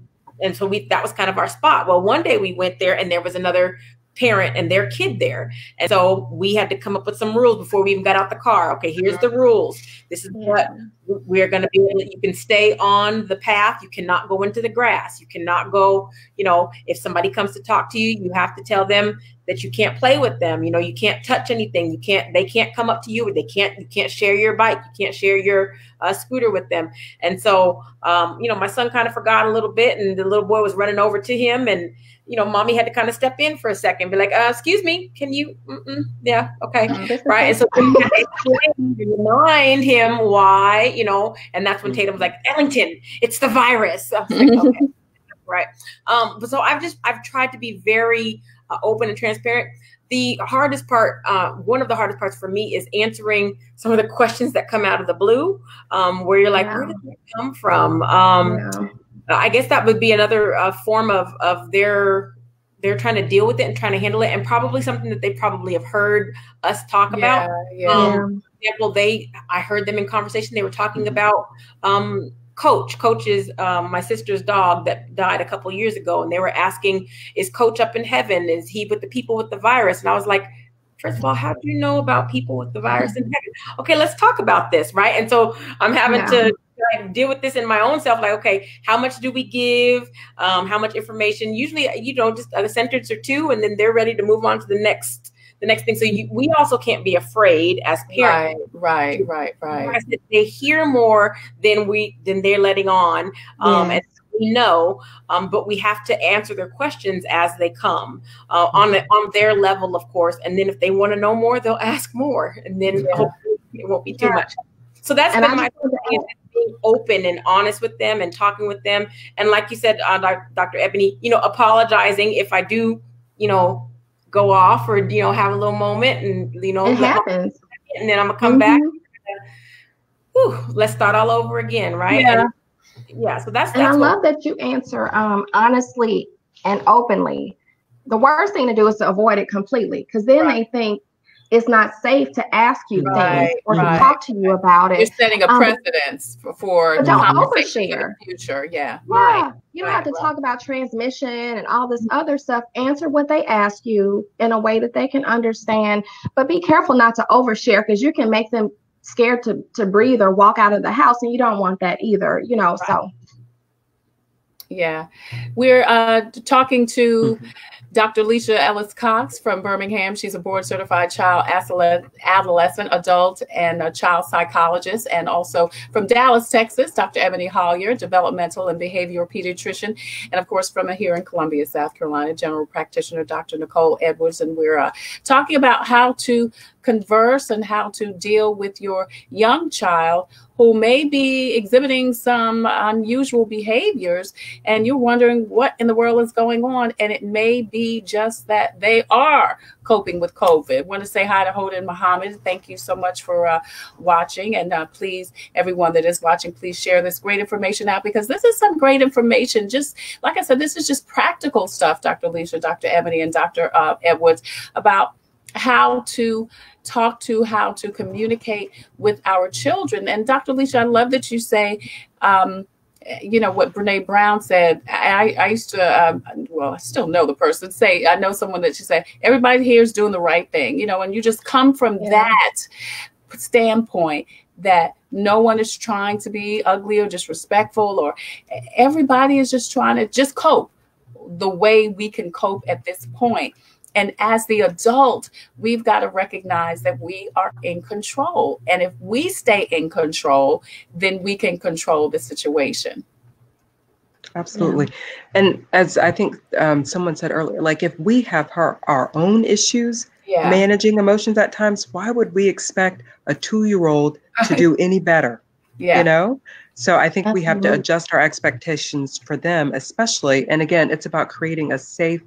and so we that was kind of our spot. Well, one day we went there, and there was another parent and their kid there. And so we had to come up with some rules before we even got out the car. Okay, here's the rules. This is what we're going to be. You can stay on the path. You cannot go into the grass. You cannot go, you know, if somebody comes to talk to you, you have to tell them that you can't play with them. You know, you can't touch anything. You can't. They can't come up to you. Or they can't. You can't share your bike. You can't share your uh, scooter with them. And so, um, you know, my son kind of forgot a little bit, and the little boy was running over to him, and you know, mommy had to kind of step in for a second, be like, uh, "Excuse me, can you?" Mm-mm, yeah, okay, right. And so remind him why, you know, and that's when Tatum was like, "Ellington, it's the virus." Like, okay, right. Um, but so I've just I've tried to be very uh, open and transparent. The hardest part, uh, one of the hardest parts for me is answering some of the questions that come out of the blue, um, where you're like, yeah. where did that come from? Um, yeah. I guess that would be another uh, form of of their they're trying to deal with it and trying to handle it, and probably something that they probably have heard us talk yeah, about. Um, for example, they I heard them in conversation. They were talking mm-hmm. about um, Coach. Coach is um, my sister's dog that died a couple years ago, and they were asking, "Is Coach up in heaven? Is he with the people with the virus?" And I was like, first of all, how do you know about people with the virus in heaven? Okay, let's talk about this, right? And so I'm having yeah. to like deal with this in my own self. Like, okay, how much do we give? Um, how much information? Usually, you know, just a sentence or two, and then they're ready to move on to the next the next thing. So you, we also can't be afraid as parents. Right, right, right, right. They hear more than we than they're letting on, um, yes. and we know, um, but we have to answer their questions as they come uh, on the, on their level, of course. And then if they want to know more, they'll ask more, and then yeah. hopefully it won't be too yeah. much. So that's and been my being open and honest with them and talking with them. And like you said, uh, Dr. Eboni, you know, apologizing if I do, you know, go off or you know have a little moment and you know it happens. and then I'm gonna come mm-hmm. back. Whew, let's start all over again, right? Yeah. And, yeah. So that's, that's and I love that you answer um, honestly and openly. The worst thing to do is to avoid it completely because then right. they think it's not safe to ask you right, things or right. to talk to you about it. You're setting a um, precedence for, for don't overshare. future. Yeah. Yeah. Right. You don't have to talk about transmission and all this other stuff. Answer what they ask you in a way that they can understand, but be careful not to overshare because you can make them scared to, to breathe or walk out of the house and you don't want that either, you know, so. Yeah. We're uh, talking to mm-hmm. Dr. Leesha Ellis Cox from Birmingham. She's a board certified child, adolescent, adult, and child psychologist. And also from Dallas, Texas, Dr. Eboni Hollier, developmental and behavioral pediatrician. And of course, from here in Columbia, South Carolina, general practitioner, Dr. Nicole Edwards. And we're uh, talking about how to converse and how to deal with your young child who may be exhibiting some unusual behaviors and you're wondering what in the world is going on and it may be just that they are coping with covid I want to say hi to Holden Muhammad thank you so much for uh, watching and uh, please everyone that is watching please share this great information out because this is some great information just like I said this is just practical stuff Dr. Leesha Dr. Eboni and Dr. Uh, Edwards about how to talk to, how to communicate with our children. And Dr. Leesha, I love that you say, um, you know what Brene Brown said. I, I used to, um, well, I still know the person. Say, I know someone that she said, everybody here is doing the right thing, you know, and you just come from yeah. that standpoint that no one is trying to be ugly or disrespectful, or everybody is just trying to just cope the way we can cope at this point. And as the adult, we've got to recognize that we are in control. And if we stay in control, then we can control the situation. Absolutely. Yeah. And as I think um, someone said earlier, like if we have our, our own issues yeah. managing emotions at times, why would we expect a two year old to do any better? Yeah. You know? So I think Absolutely. we have to adjust our expectations for them, especially. And again, it's about creating a safe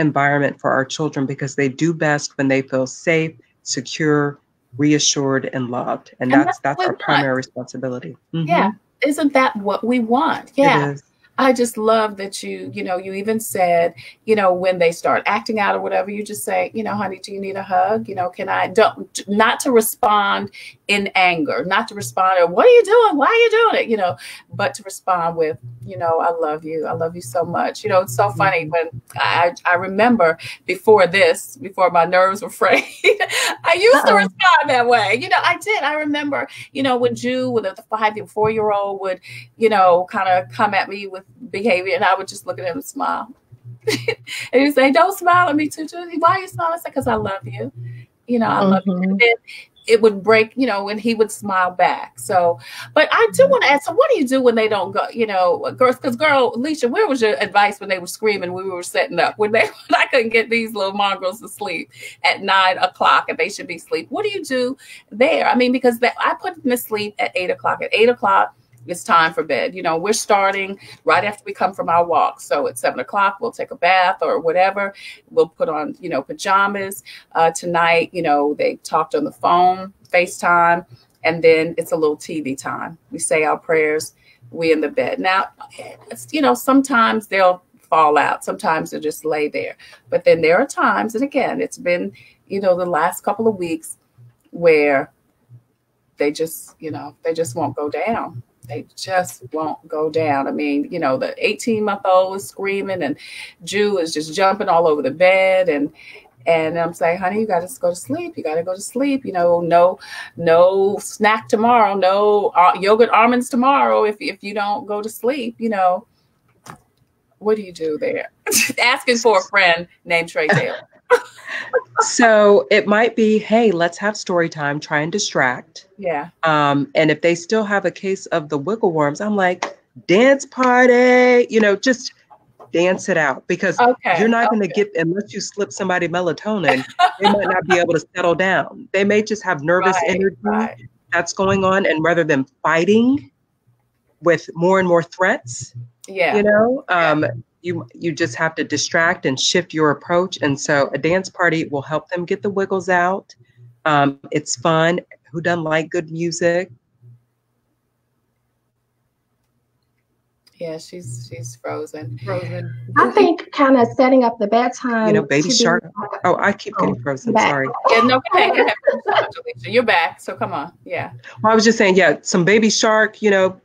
environment for our children because they do best when they feel safe, secure, reassured, and loved. And, and that's that's, that's our primary responsibility. Mm-hmm. Yeah. Isn't that what we want? Yeah. I just love that you, you know, you even said, you know, when they start acting out or whatever, you just say, you know, honey, do you need a hug? You know, can I don't not to respond in anger, not to respond, or what are you doing? Why are you doing it? You know, but to respond with, you know, I love you. I love you so much. You know, it's so mm-hmm. funny when I, I remember before this, before my nerves were frayed, I used Uh-oh. to respond that way. You know, I did. I remember, you know, when Ju with a five, four year old would, you know, kind of come at me with behavior and I would just look at him and smile and you say, "Don't smile at me, Tutu." Why are you smiling? I say, "Cause I love you." You know, I love Mhm. you. And then it would break, you know, and he would smile back. So, but I do mm-hmm. want to ask, so what do you do when they don't go, you know, girls, because girl, Leesha, where was your advice when they were screaming when we were setting up? When they, when I couldn't get these little mongrels to sleep at nine o'clock and they should be asleep. What do you do there? I mean, because they, I put them to sleep at eight o'clock. At eight o'clock, it's time for bed. You know, we're starting right after we come from our walk. So at seven o'clock, we'll take a bath or whatever. We'll put on, you know, pajamas. Uh, tonight, you know, they talked on the phone, FaceTime, and then it's a little TV time. We say our prayers, we in the bed. Now, you know, sometimes they'll fall out. Sometimes they'll just lay there. But then there are times, and again, it's been, you know, the last couple of weeks where they just, you know, they just won't go down. They just won't go down. I mean, you know, the 18 month old is screaming and Ju is just jumping all over the bed and and I'm saying, honey, you got to go to sleep. You got to go to sleep. You know, no, no snack tomorrow. No uh, yogurt almonds tomorrow. If if you don't go to sleep, you know, what do you do there? Asking for a friend named Trey. So it might be, hey, let's have story time, try and distract. Yeah. Um, and if they still have a case of the wiggle worms, I'm like, dance party, you know, just dance it out because Okay. you're not going to get, unless you slip somebody melatonin, they might not be able to settle down. They may just have nervous Right, energy right. that's going on. And rather than fighting with more and more threats, Yeah. you know, um, you you just have to distract and shift your approach. And so a dance party will help them get the wiggles out. Um, it's fun. Who doesn't like good music? Yeah, she's she's frozen. Frozen. I think kind of setting up the bedtime. You know, Baby to be- Shark. Oh, I keep getting oh, frozen. back. Sorry. Yeah, no, go ahead, go ahead. Leesha. You're back, so come on. Yeah. Well, I was just saying, yeah, some Baby Shark. You know,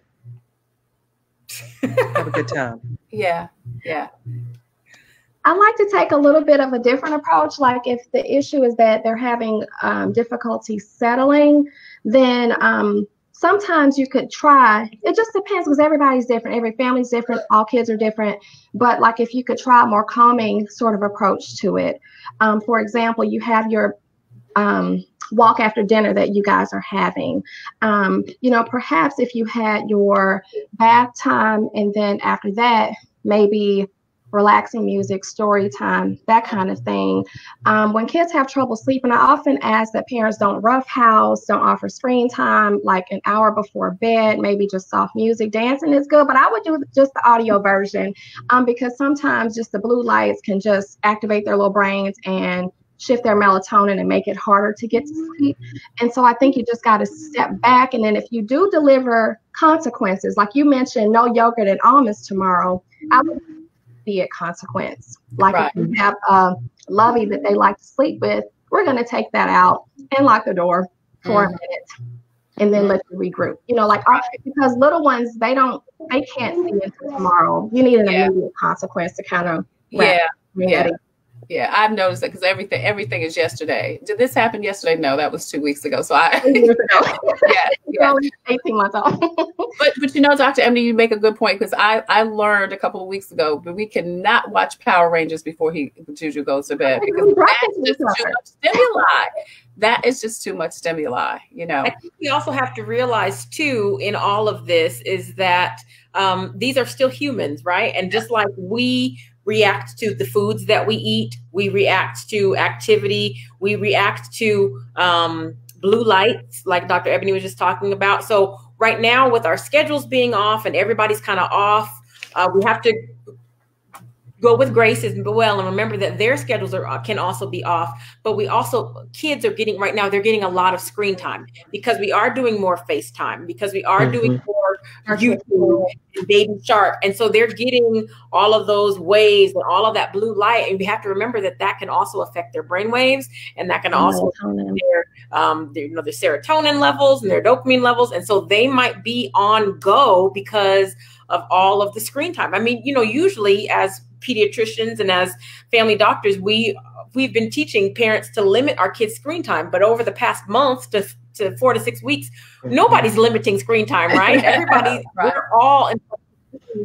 have a good time. Yeah. Yeah. I like to take a little bit of a different approach. Like if the issue is that they're having um, difficulty settling, then um, sometimes you could try. It just depends because everybody's different. Every family's different. All kids are different. But like if you could try a more calming sort of approach to it. Um, for example, you have your um, walk after dinner that you guys are having. Um, you know, perhaps if you had your bath time and then after that, maybe relaxing music, story time, that kind of thing. Um, when kids have trouble sleeping, I often ask that parents don't roughhouse, don't offer screen time like an hour before bed, maybe just soft music. Dancing is good, but I would do just the audio version um, because sometimes just the blue lights can just activate their little brains and shift their melatonin and make it harder to get to sleep. And so I think you just got to step back. And then if you do deliver consequences, like you mentioned, no yogurt and almonds tomorrow, I would be a consequence. Like Right. if you have a lovey that they like to sleep with, we're going to take that out and lock the door for a Mhm. minute and then let you regroup. You know, like our, because little ones, they don't, they can't see until tomorrow. You need an Yeah. immediate consequence to kind of Yeah. reality. Yeah. I've noticed that because everything everything is yesterday. Did this happen yesterday? No, that was two weeks ago. So I yeah, yeah. Only 18 months old. But but you know, Dr. Emily, you make a good point because I I learned a couple of weeks ago, but we cannot watch Power Rangers before he Juju goes to bed because that's just too much stimuli. That is just too much stimuli. You know. I think we also have to realize too in all of this is that um, these are still humans, right? And just like we react to the foods that we eat, we react to activity, we react to um, blue lights, like Dr. Eboni was just talking about. So right now, with our schedules being off and everybody's kind of off, uh, we have to go with mm-hmm. grace as well and remember that their schedules are uh, can also be off but we also kids are getting right now they're getting a lot of screen time because we are doing more FaceTime because we are doing mm-hmm. more YouTube and Baby Shark and so they're getting all of those waves and all of that blue light and we have to remember that that can also affect their brain waves and that can also Melatonin. their um their, you know their serotonin levels and their dopamine levels and so they might be on go because of all of the screen time. I mean you know usually as pediatricians and as family doctors we we've been teaching parents to limit our kids screen time. But over the past months to to four to six weeks nobody's limiting screen time right? Everybody Right. we're all in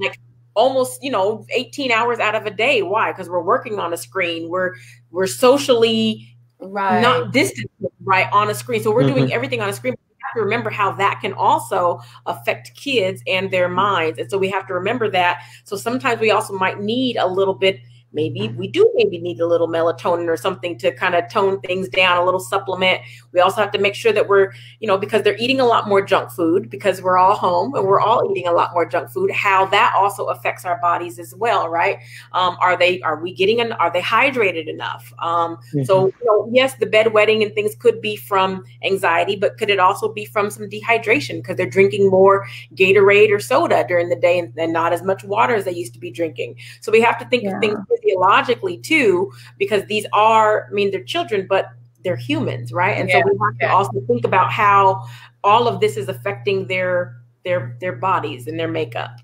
like almost you know 18 hours out of a day. Why? Because we're working on a screen. We're we're socially right. not distant right on a screen. So we're mm-hmm. doing everything on a screen to remember how that can also affect kids and their minds. And so we have to remember that. So sometimes we also might need a little bit maybe we do maybe need a little melatonin or something to kind of tone things down a little supplement. We also have to make sure that we're you know because they're eating a lot more junk food because we're all home and we're all eating a lot more junk food how that also affects our bodies as well right? Um, are they are we getting an are they hydrated enough? Um, mm-hmm. so you know, yes the bedwetting and things could be from anxiety but could it also be from some dehydration? Because they're drinking more gatorade or soda during the day and, and, not as much water as they used to be drinking. So we have to think yeah. of things physiologically too, because these are, I mean, they're children, but they're humans, right? And yeah, so we have yeah. to also think about how all of this is affecting their their their bodies and their makeup.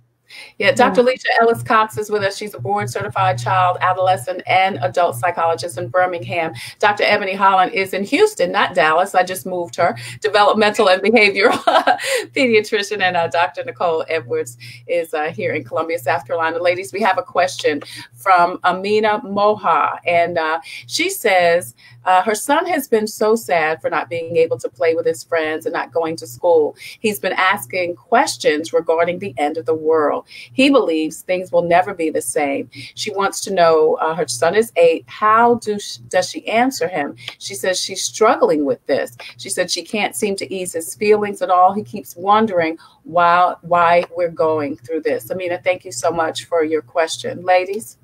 Yeah, Dr. Leesha Ellis Cox is with us. She's a board certified child, adolescent, and adult psychologist in Birmingham. Dr. Eboni Holland is in Houston, not Dallas. I just moved her. Developmental and behavioral pediatrician. And uh, Dr. Nicole Edwards is uh, here in Columbia, South Carolina. Ladies, we have a question from Amina Moha. And uh, she says, uh, her son has been so sad for not being able to play with his friends and not going to school. He's been asking questions regarding the end of the world. He believes things will never be the same. She wants to know uh, her son is eight. How do she, does she answer him? She says she's struggling with this. She said she can't seem to ease his feelings at all. He keeps wondering why why we're going through this. Amina, thank you so much for your question, ladies.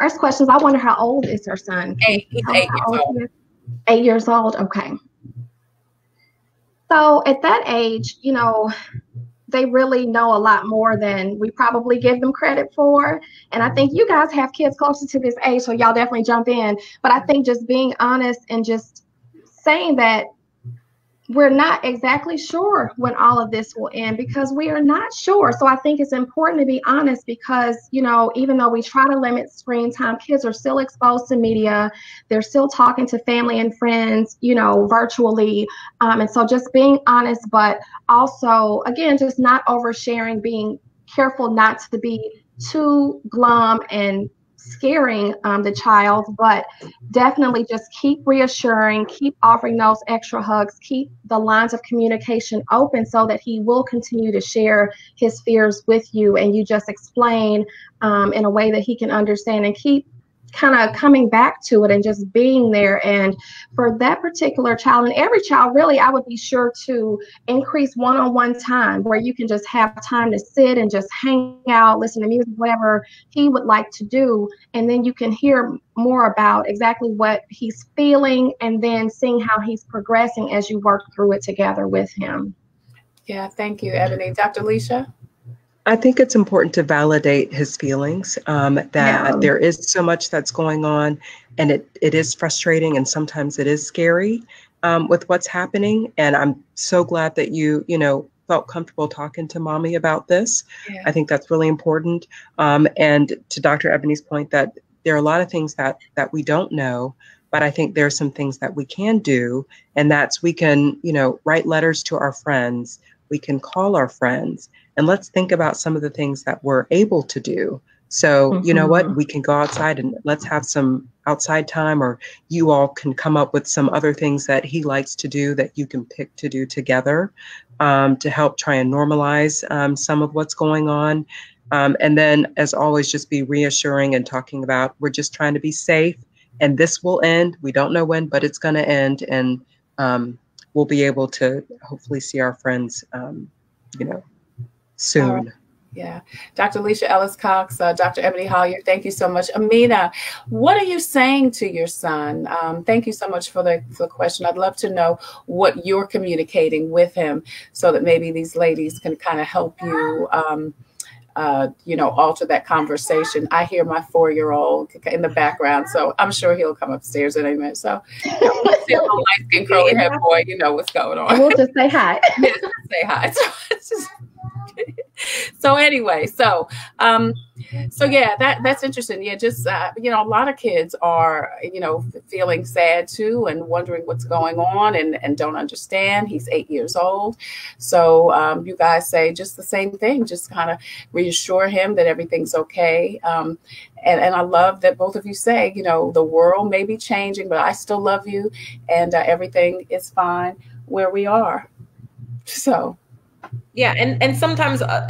First question is I wonder how old is her son? Eight. He's eight years old. Eight years old. Okay. So at that age, you know, they really know a lot more than we probably give them credit for. And I think you guys have kids closer to this age, so y'all definitely jump in. But I think just being honest and just saying that we're not exactly sure when all of this will end because we are not sure. So I think it's important to be honest because, you know, even though we try to limit screen time, kids are still exposed to media. They're still talking to family and friends, you know, virtually. Um, and so just being honest, but also, again, just not oversharing, being careful not to be too glum and scaring um, the child, but definitely just keep reassuring, keep offering those extra hugs, keep the lines of communication open so that he will continue to share his fears with you and you just explain um, in a way that he can understand and keep kind of coming back to it and just being there. And for that particular child, and every child, really, I would be sure to increase one on one time where you can just have time to sit and just hang out, listen to music, whatever he would like to do. And then you can hear more about exactly what he's feeling and then seeing how he's progressing as you work through it together with him. Yeah, thank you, Eboni. Dr. Leesha? I think it's important to validate his feelings um, that yeah. there is so much that's going on and it, it is frustrating and sometimes it is scary um, with what's happening. And I'm so glad that you, you know, felt comfortable talking to mommy about this. Yeah. I think that's really important. Um, and to Dr. Eboni's point that there are a lot of things that that we don't know, but I think there are some things that we can do, and that's we can, you know, write letters to our friends, we can call our friends, and let's think about some of the things that we're able to do. So, mm-hmm. you know what? Mm-hmm. We can go outside and let's have some outside time, or you all can come up with some other things that he likes to do that you can pick to do together um, to help try and normalize um, some of what's going on. Um, and then, as always, just be reassuring and talking about we're just trying to be safe and this will end. We don't know when, but it's going to end. And um, we'll be able to hopefully see our friends, um, you know, soon. Yeah. Dr. Leesha Ellis Cox, uh, Dr. Eboni Hollier, thank you so much. Amina, what are you saying to your son? Um, thank you so much for the, for the question. I'd love to know what you're communicating with him so that maybe these ladies can kind of help you. Um, uh, you know, alter that conversation. I hear my four year old in the background, so I'm sure he'll come upstairs in a minute. So, you light skin curly head boy, you know what's going on. We'll just say hi. say hi. So, just, so anyway, so um, so yeah, that that's interesting. Yeah, just uh, you know, a lot of kids are you know feeling sad too and wondering what's going on and and don't understand. He's eight years old, so um, you guys say just the same thing. Just kind of reassure him that everything's okay. Um, and and I love that both of you say, you know, the world may be changing, but I still love you, and uh, everything is fine where we are. So yeah and and sometimes uh,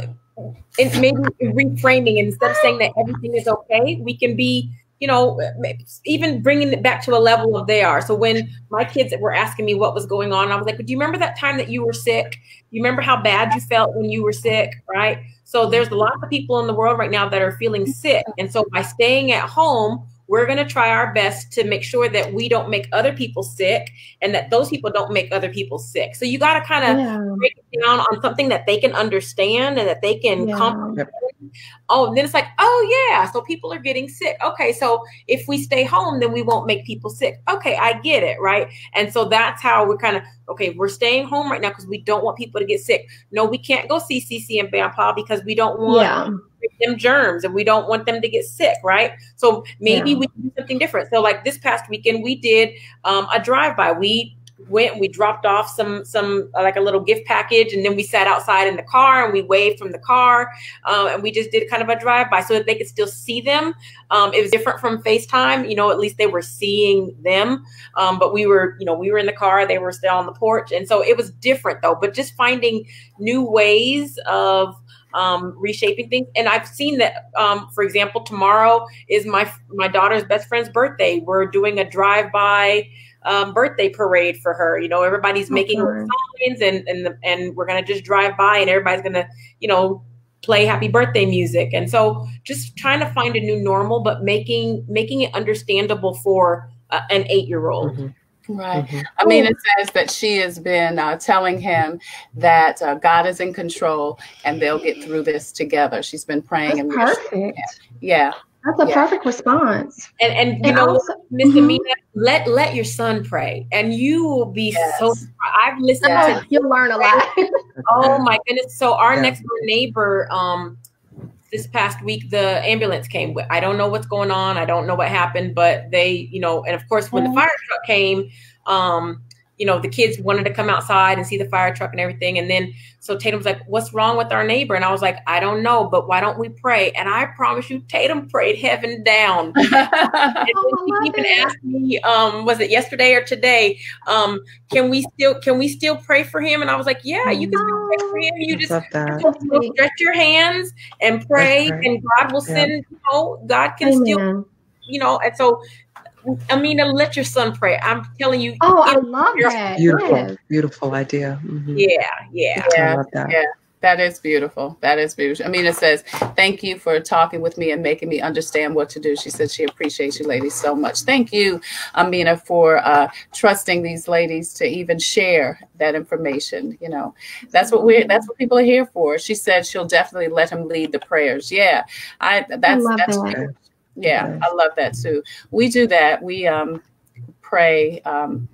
it maybe reframing instead of saying that everything is okay we can be you know even bringing it back to a level of they are. So when my kids were asking me what was going on i was like do you remember that time that you were sick? Do you remember how bad you felt when you were sick? Right? So there's a lot of people in the world right now that are feeling sick. And so by staying at home we're going to try our best to make sure that we don't make other people sick and that those people don't make other people sick. So you got to kind of yeah. break it down on something that they can understand and that they can yeah. comprehend. Oh, then it's like, oh yeah, so people are getting sick. Okay, so if we stay home, then we won't make people sick. Okay, I get it, right? And so that's how we're kind of okay. We're staying home right now because we don't want people to get sick. No, we can't go see CC and Grandpa because we don't want. Yeah them germs and we don't want them to get sick, right? So maybe yeah. we do something different. So like this past weekend, we did um, a drive by. We went we dropped off some some uh, like a little gift package and then we sat outside in the car and we waved from the car um, and we just did kind of a drive by so that they could still see them um, it was different from facetime you know at least they were seeing them um, but we were you know we were in the car they were still on the porch and so it was different though but just finding new ways of um, reshaping things. And I've seen that, um, for example, tomorrow is my my daughter's best friend's birthday. We're doing a drive by um, birthday parade for her. You know, everybody's making signs, and and the, and we're gonna just drive by, and everybody's gonna, you know, play happy birthday music. And so, just trying to find a new normal, but making making it understandable for uh, an eight year old. Mm-hmm. Right. Mm-hmm. I mean, it says that she has been uh, telling him that uh, God is in control and they'll get through this together. She's been praying That's and perfect. Yeah. That's a yeah. perfect response. And and you and know, Miss mm-hmm. Amina, let let your son pray, and you will be yes. so. I've listened yes. to. You'll learn a lot. oh my goodness! So our yeah. next door neighbor, um, this past week the ambulance came. I don't know what's going on. I don't know what happened, but they, you know, and of course when the mm-hmm. fire truck came, um, you know, the kids wanted to come outside and see the fire truck and everything. And then so Tatum was like, What's wrong with our neighbor? And I was like, I don't know, but why don't we pray? And I promise you, Tatum prayed heaven down. and oh, she even asked me, um, was it yesterday or today? Um, can we still can we still pray for him? And I was like, Yeah, you can still pray for him. You just stretch your hands and pray, and God will send, yeah. you know, God can Amen. still you know, and so Amina, let your son pray. I'm telling you. Oh, I love that. Beautiful, yes. beautiful idea. Mm-hmm. Yeah, yeah, yeah. That. yeah. That is beautiful. That is beautiful. Amina says, Thank you for talking with me and making me understand what to do. She said she appreciates you ladies so much. Thank you, Amina, for uh, trusting these ladies to even share that information. You know, that's what we're that's what people are here for. She said she'll definitely let him lead the prayers. Yeah. I that's I that's that. Yeah, I love that too. We do that. We um, pray. Um,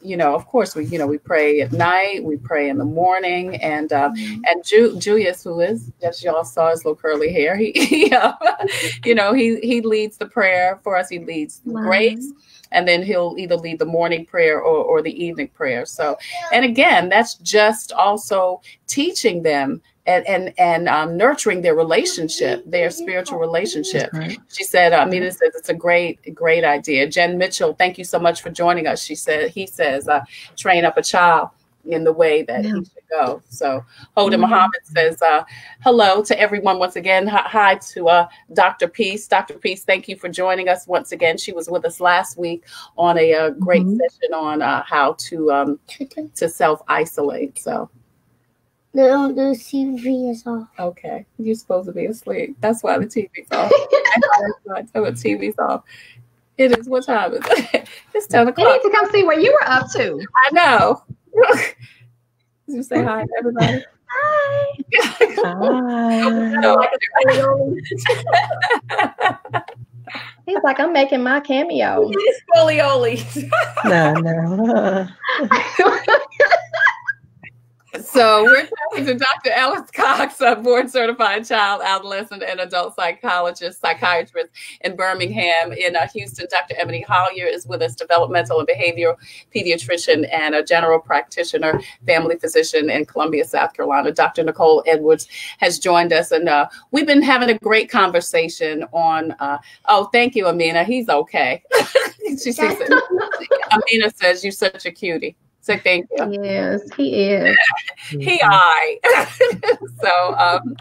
you know, of course, we you know we pray at night. We pray in the morning, and uh, mm-hmm. and Ju- Julius, who is as y'all saw his little curly hair, he, he uh, you know he he leads the prayer for us. He leads wow. grace and then he'll either lead the morning prayer or, or the evening prayer so and again that's just also teaching them and and, and um, nurturing their relationship, their spiritual relationship. Right. She said, I mean, says it's a great, great idea. Jen Mitchell, thank you so much for joining us. She said, he says, uh, train up a child in the way that yeah. he should go. So Hoda mm-hmm. Muhammad says, uh, hello to everyone once again. Hi, hi to uh, Dr. Peace. Dr. Peace, thank you for joining us once again. She was with us last week on a, a uh, great mm-hmm. session on uh, how to um, to self isolate. So the, the TV is off. Okay. You're supposed to be asleep. That's why the TV's off. That's why the TV's off. It is. What time is it? It's 10 o'clock. You need to come see what you were up to. I know. you say hi to everybody? Hi. hi. He's like, I'm making my cameo. It's Spolioli. no, no. So we're talking to Dr. Ellis Cox, a board certified child, adolescent, and adult psychologist, psychiatrist in Birmingham. In uh, Houston, Dr. Eboni Hollier is with us, developmental and behavioral pediatrician and a general practitioner, family physician in Columbia, South Carolina. Dr. Nicole Edwards has joined us, and uh, we've been having a great conversation on. Uh, oh, thank you, Amina. He's okay. she says, Amina says, You're such a cutie. So thank you. Yes, he is. he I. so um,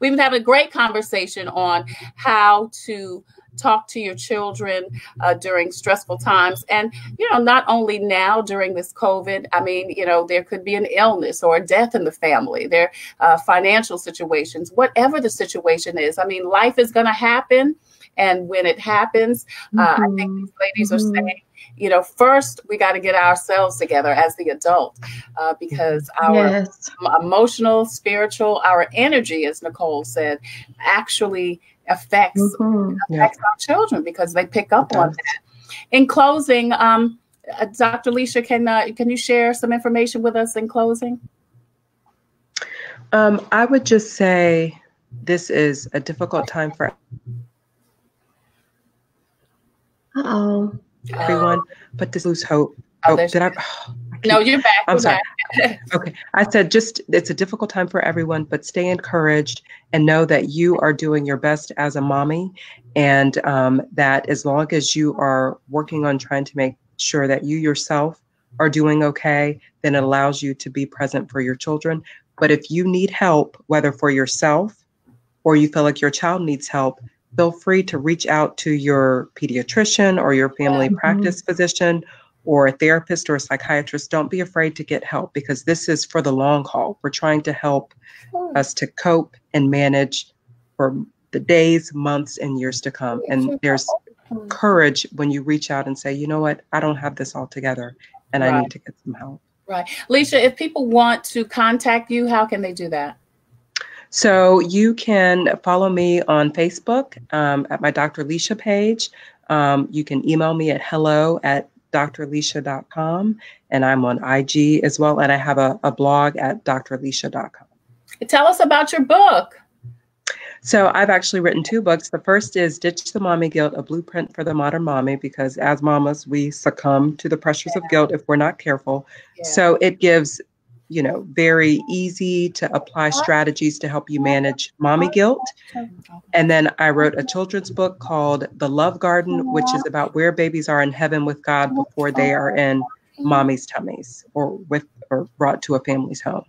we've been having a great conversation on how to talk to your children uh, during stressful times and you know not only now during this covid i mean you know there could be an illness or a death in the family their uh, financial situations whatever the situation is i mean life is going to happen and when it happens uh, mm-hmm. i think these ladies mm-hmm. are saying you know, first we got to get ourselves together as the adult uh, because our yes. emotional, spiritual, our energy, as Nicole said, actually affects mm-hmm. affects yeah. our children because they pick up on that. In closing, um, uh, Dr. Leesha, can uh, can you share some information with us in closing? Um, I would just say this is a difficult time for. oh everyone, but to lose hope. Oh, oh did I? Oh, I no, you're back. I'm sorry. okay. I said just it's a difficult time for everyone, but stay encouraged and know that you are doing your best as a mommy, and um, that as long as you are working on trying to make sure that you yourself are doing okay, then it allows you to be present for your children. But if you need help, whether for yourself or you feel like your child needs help, feel free to reach out to your pediatrician or your family mm-hmm. practice physician or a therapist or a psychiatrist. Don't be afraid to get help because this is for the long haul. We're trying to help us to cope and manage for the days, months, and years to come. And there's courage when you reach out and say, you know what, I don't have this all together and right. I need to get some help. Right. Leesha, if people want to contact you, how can they do that? So you can follow me on Facebook um, at my Dr. Leesha page. Um, you can email me at hello at drleesha.com and I'm on IG as well. And I have a, a blog at drleesha.com. Tell us about your book. So I've actually written two books. The first is Ditch the Mommy Guilt, a blueprint for the modern mommy, because as mamas, we succumb to the pressures yeah. of guilt if we're not careful. Yeah. So it gives you know, very easy to apply strategies to help you manage mommy guilt. And then I wrote a children's book called The Love Garden, which is about where babies are in heaven with God before they are in mommy's tummies or with or brought to a family's home.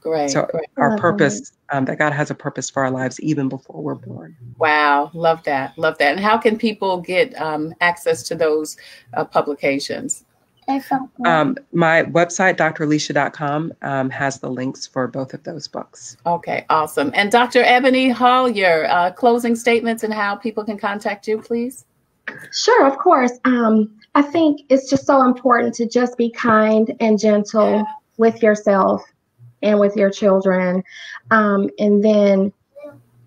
Great. So great. our purpose, um, that God has a purpose for our lives even before we're born. Wow, love that, love that. And how can people get um, access to those uh, publications? Um, my website, drleesha.com, um, has the links for both of those books. Okay, awesome. And Dr. Eboni Hollier, uh, closing statements and how people can contact you, please. Sure, of course. Um, I think it's just so important to just be kind and gentle yeah. with yourself and with your children. Um, and then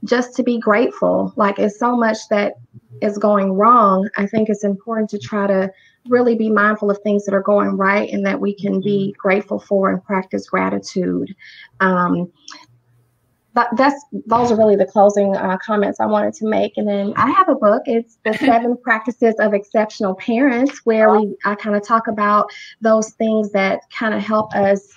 just to be grateful. Like, it's so much that is going wrong. I think it's important to try to really be mindful of things that are going right and that we can be mm-hmm. grateful for and practice gratitude. Um, but that's those are really the closing uh, comments I wanted to make. And then I have a book. It's the Seven Practices of Exceptional Parents, where we I kind of talk about those things that kind of help us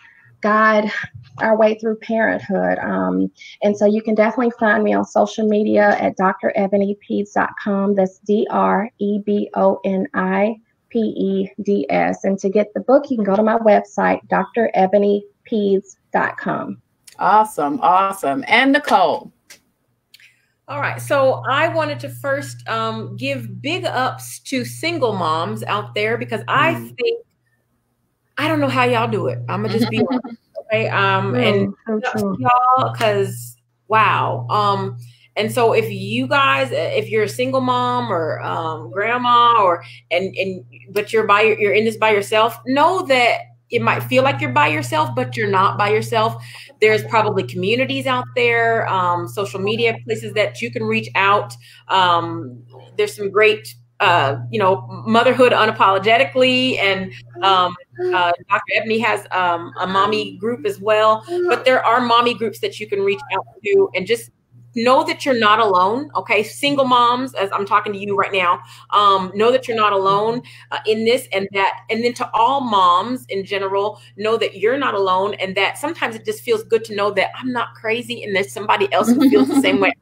guide our way through parenthood. Um, and so you can definitely find me on social media at drebonipeds.com. That's D R E B O N I P E D S. And to get the book, you can go to my website, drebonipeds.com. Awesome. Awesome. And Nicole. All right. So I wanted to first um, give big ups to single moms out there because I mm. think, I don't know how y'all do it. I'm going to just be okay. Um, mm, and so y'all, because wow. Um, and so if you guys, if you're a single mom or um, grandma or and and but you're by you're in this by yourself, know that it might feel like you're by yourself, but you're not by yourself. There's probably communities out there, um, social media places that you can reach out. Um, there's some great uh, you know, motherhood unapologetically, and um, uh, Dr. Eboni has um, a mommy group as well. But there are mommy groups that you can reach out to, and just know that you're not alone. Okay, single moms, as I'm talking to you right now, um, know that you're not alone uh, in this, and that, and then to all moms in general, know that you're not alone, and that sometimes it just feels good to know that I'm not crazy, and there's somebody else who feels the same way.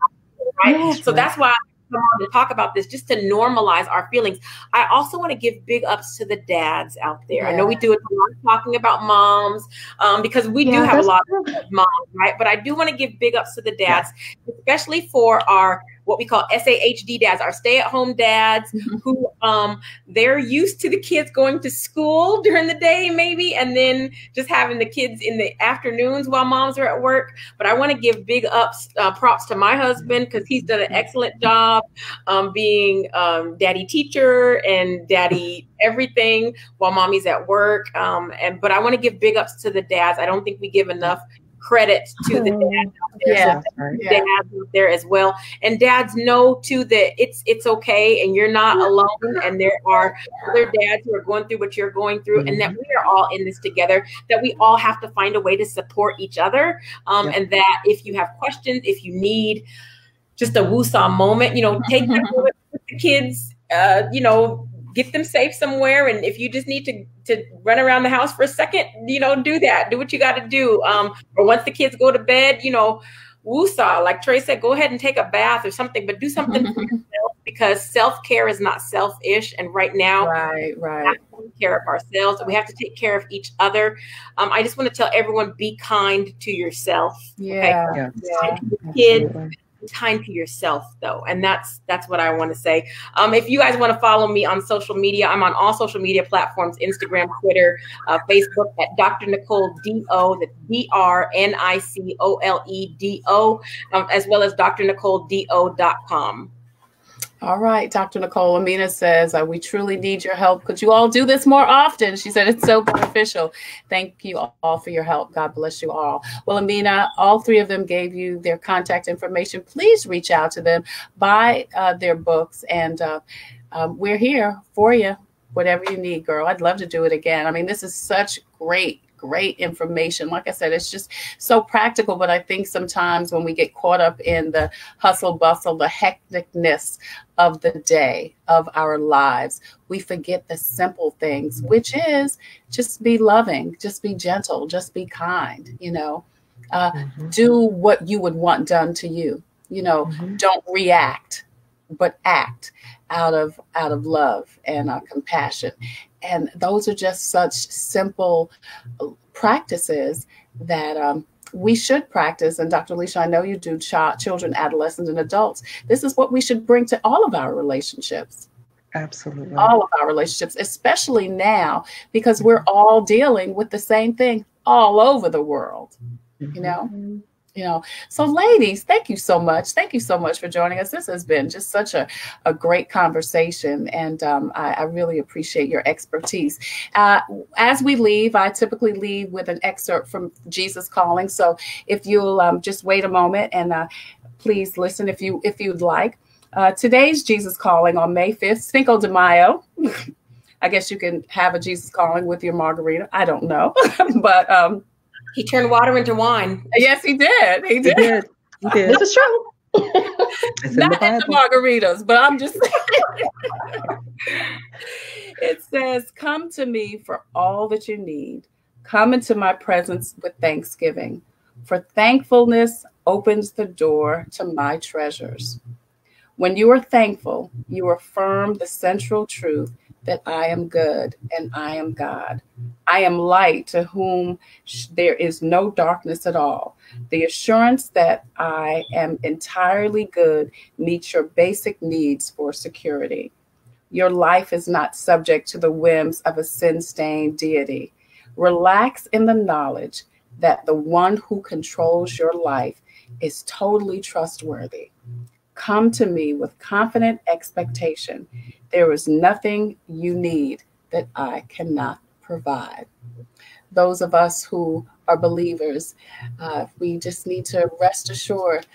Right. So that's why and talk about this just to normalize our feelings. I also want to give big ups to the dads out there. Yeah. I know we do it a lot of talking about moms um, because we yeah, do have a lot of moms, right? But I do want to give big ups to the dads, yeah. especially for our what we call SAHD dads, our stay-at-home dads mm-hmm. who um they're used to the kids going to school during the day, maybe, and then just having the kids in the afternoons while moms are at work. But I want to give big ups, uh, props to my husband because he's done an excellent job um, being um, daddy teacher and daddy everything while mommy's at work. Um, and but I want to give big ups to the dads. I don't think we give enough credit to the dads out there. Yeah, so yeah. dads out there as well. And dads know too that it's it's okay and you're not alone and there are other dads who are going through what you're going through mm-hmm. and that we are all in this together, that we all have to find a way to support each other. Um, yeah. and that if you have questions, if you need just a woosah moment, you know, take the kids, uh, you know, get them safe somewhere. And if you just need to to run around the house for a second, you know, do that. Do what you got to do. Um, or once the kids go to bed, you know, woosah, like Tre' said, go ahead and take a bath or something, but do something for yourself because self care is not selfish. And right now, right, right, we take care of ourselves. We have to take care of each other. Um, I just want to tell everyone: be kind to yourself. Yeah, okay? yeah. yeah. kids time to yourself though and that's that's what i want to say. Um, if you guys want to follow me on social media i'm on all social media platforms instagram twitter uh, facebook at dr nicole do that's d-r-n-i-c-o-l-e-d-o um, as well as drnicoledo.com all right, Dr. Nicole Amina says, uh, We truly need your help. Could you all do this more often? She said, It's so beneficial. Thank you all for your help. God bless you all. Well, Amina, all three of them gave you their contact information. Please reach out to them, buy uh, their books, and uh, um, we're here for you. Whatever you need, girl. I'd love to do it again. I mean, this is such great great information. Like I said, it's just so practical. But I think sometimes when we get caught up in the hustle bustle, the hecticness of the day, of our lives, we forget the simple things, which is just be loving, just be gentle, just be kind, you know, uh, mm-hmm. do what you would want done to you. You know, mm-hmm. don't react, but act out of out of love and uh, compassion and those are just such simple practices that um, we should practice. And Dr. Leesha, I know you do ch- children, adolescents, and adults. This is what we should bring to all of our relationships. Absolutely. All of our relationships, especially now, because we're all dealing with the same thing all over the world. Mm-hmm. You know? You know. So ladies thank you so much. Thank you so much for joining us. This has been just such a, a great conversation and um, I, I, really appreciate your expertise. Uh, as we leave i typically leave with an excerpt from jesus calling. So if you'll um, just wait a moment and uh, please listen if you if you'd like. Uh, today's jesus calling on may 5th cinco de mayo. I guess you can have a jesus calling with your margarita. I don't know. But um, he turned water into wine. Yes, he did. He did. He did. He did. This is true. Not the into margaritas, but I'm just it says, Come to me for all that you need. Come into my presence with thanksgiving, for thankfulness opens the door to my treasures. When you are thankful, you affirm the central truth that I am good and I am God. I am light to whom there is no darkness at all. The assurance that I am entirely good meets your basic needs for security. Your life is not subject to the whims of a sin stained deity. Relax in the knowledge that the one who controls your life is totally trustworthy. Come to me with confident expectation there is nothing you need that I cannot provide. Those of us who are believers, uh, we just need to rest assured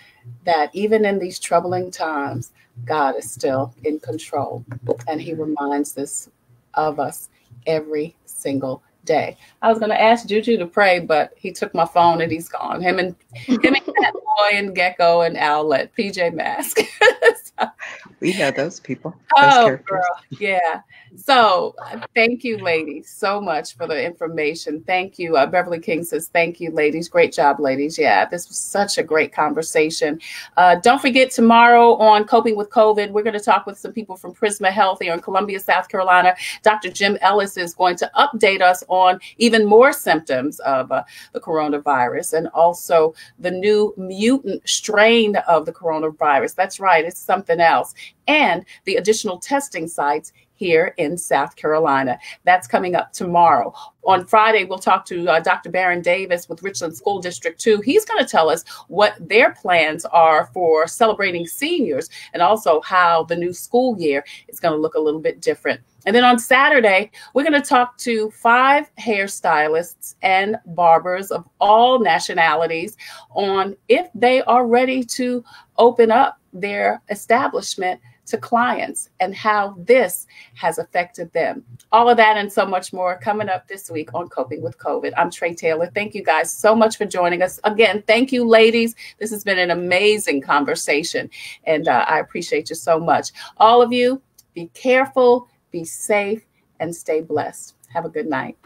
that even in these troubling times, God is still in control. And He reminds this of us every single day. I was going to ask Juju to pray, but he took my phone and he's gone. Him and him and and Gekko and Owlette, PJ Mask. we know those people. Those oh, girl, yeah. So thank you, ladies, so much for the information. Thank you. Uh, Beverly King says, thank you, ladies. Great job, ladies. Yeah, this was such a great conversation. Uh, don't forget, tomorrow on Coping with COVID, we're going to talk with some people from Prisma Health here in Columbia, South Carolina. Dr. Jim Ellis is going to update us on even more symptoms of uh, the coronavirus and also the new mutant strain of the coronavirus. That's right, it's something else. And the additional testing sites here in South Carolina. That's coming up tomorrow. On Friday, we'll talk to uh, Dr. Baron Davis with Richland School District 2. He's going to tell us what their plans are for celebrating seniors and also how the new school year is going to look a little bit different. And then on Saturday, we're going to talk to five hairstylists and barbers of all nationalities on if they are ready to open up their establishment to clients and how this has affected them. All of that and so much more coming up this week on Coping with COVID. I'm Tre' Tailor. Thank you guys so much for joining us. Again, thank you, ladies. This has been an amazing conversation, and uh, I appreciate you so much. All of you, be careful, be safe, and stay blessed. Have a good night.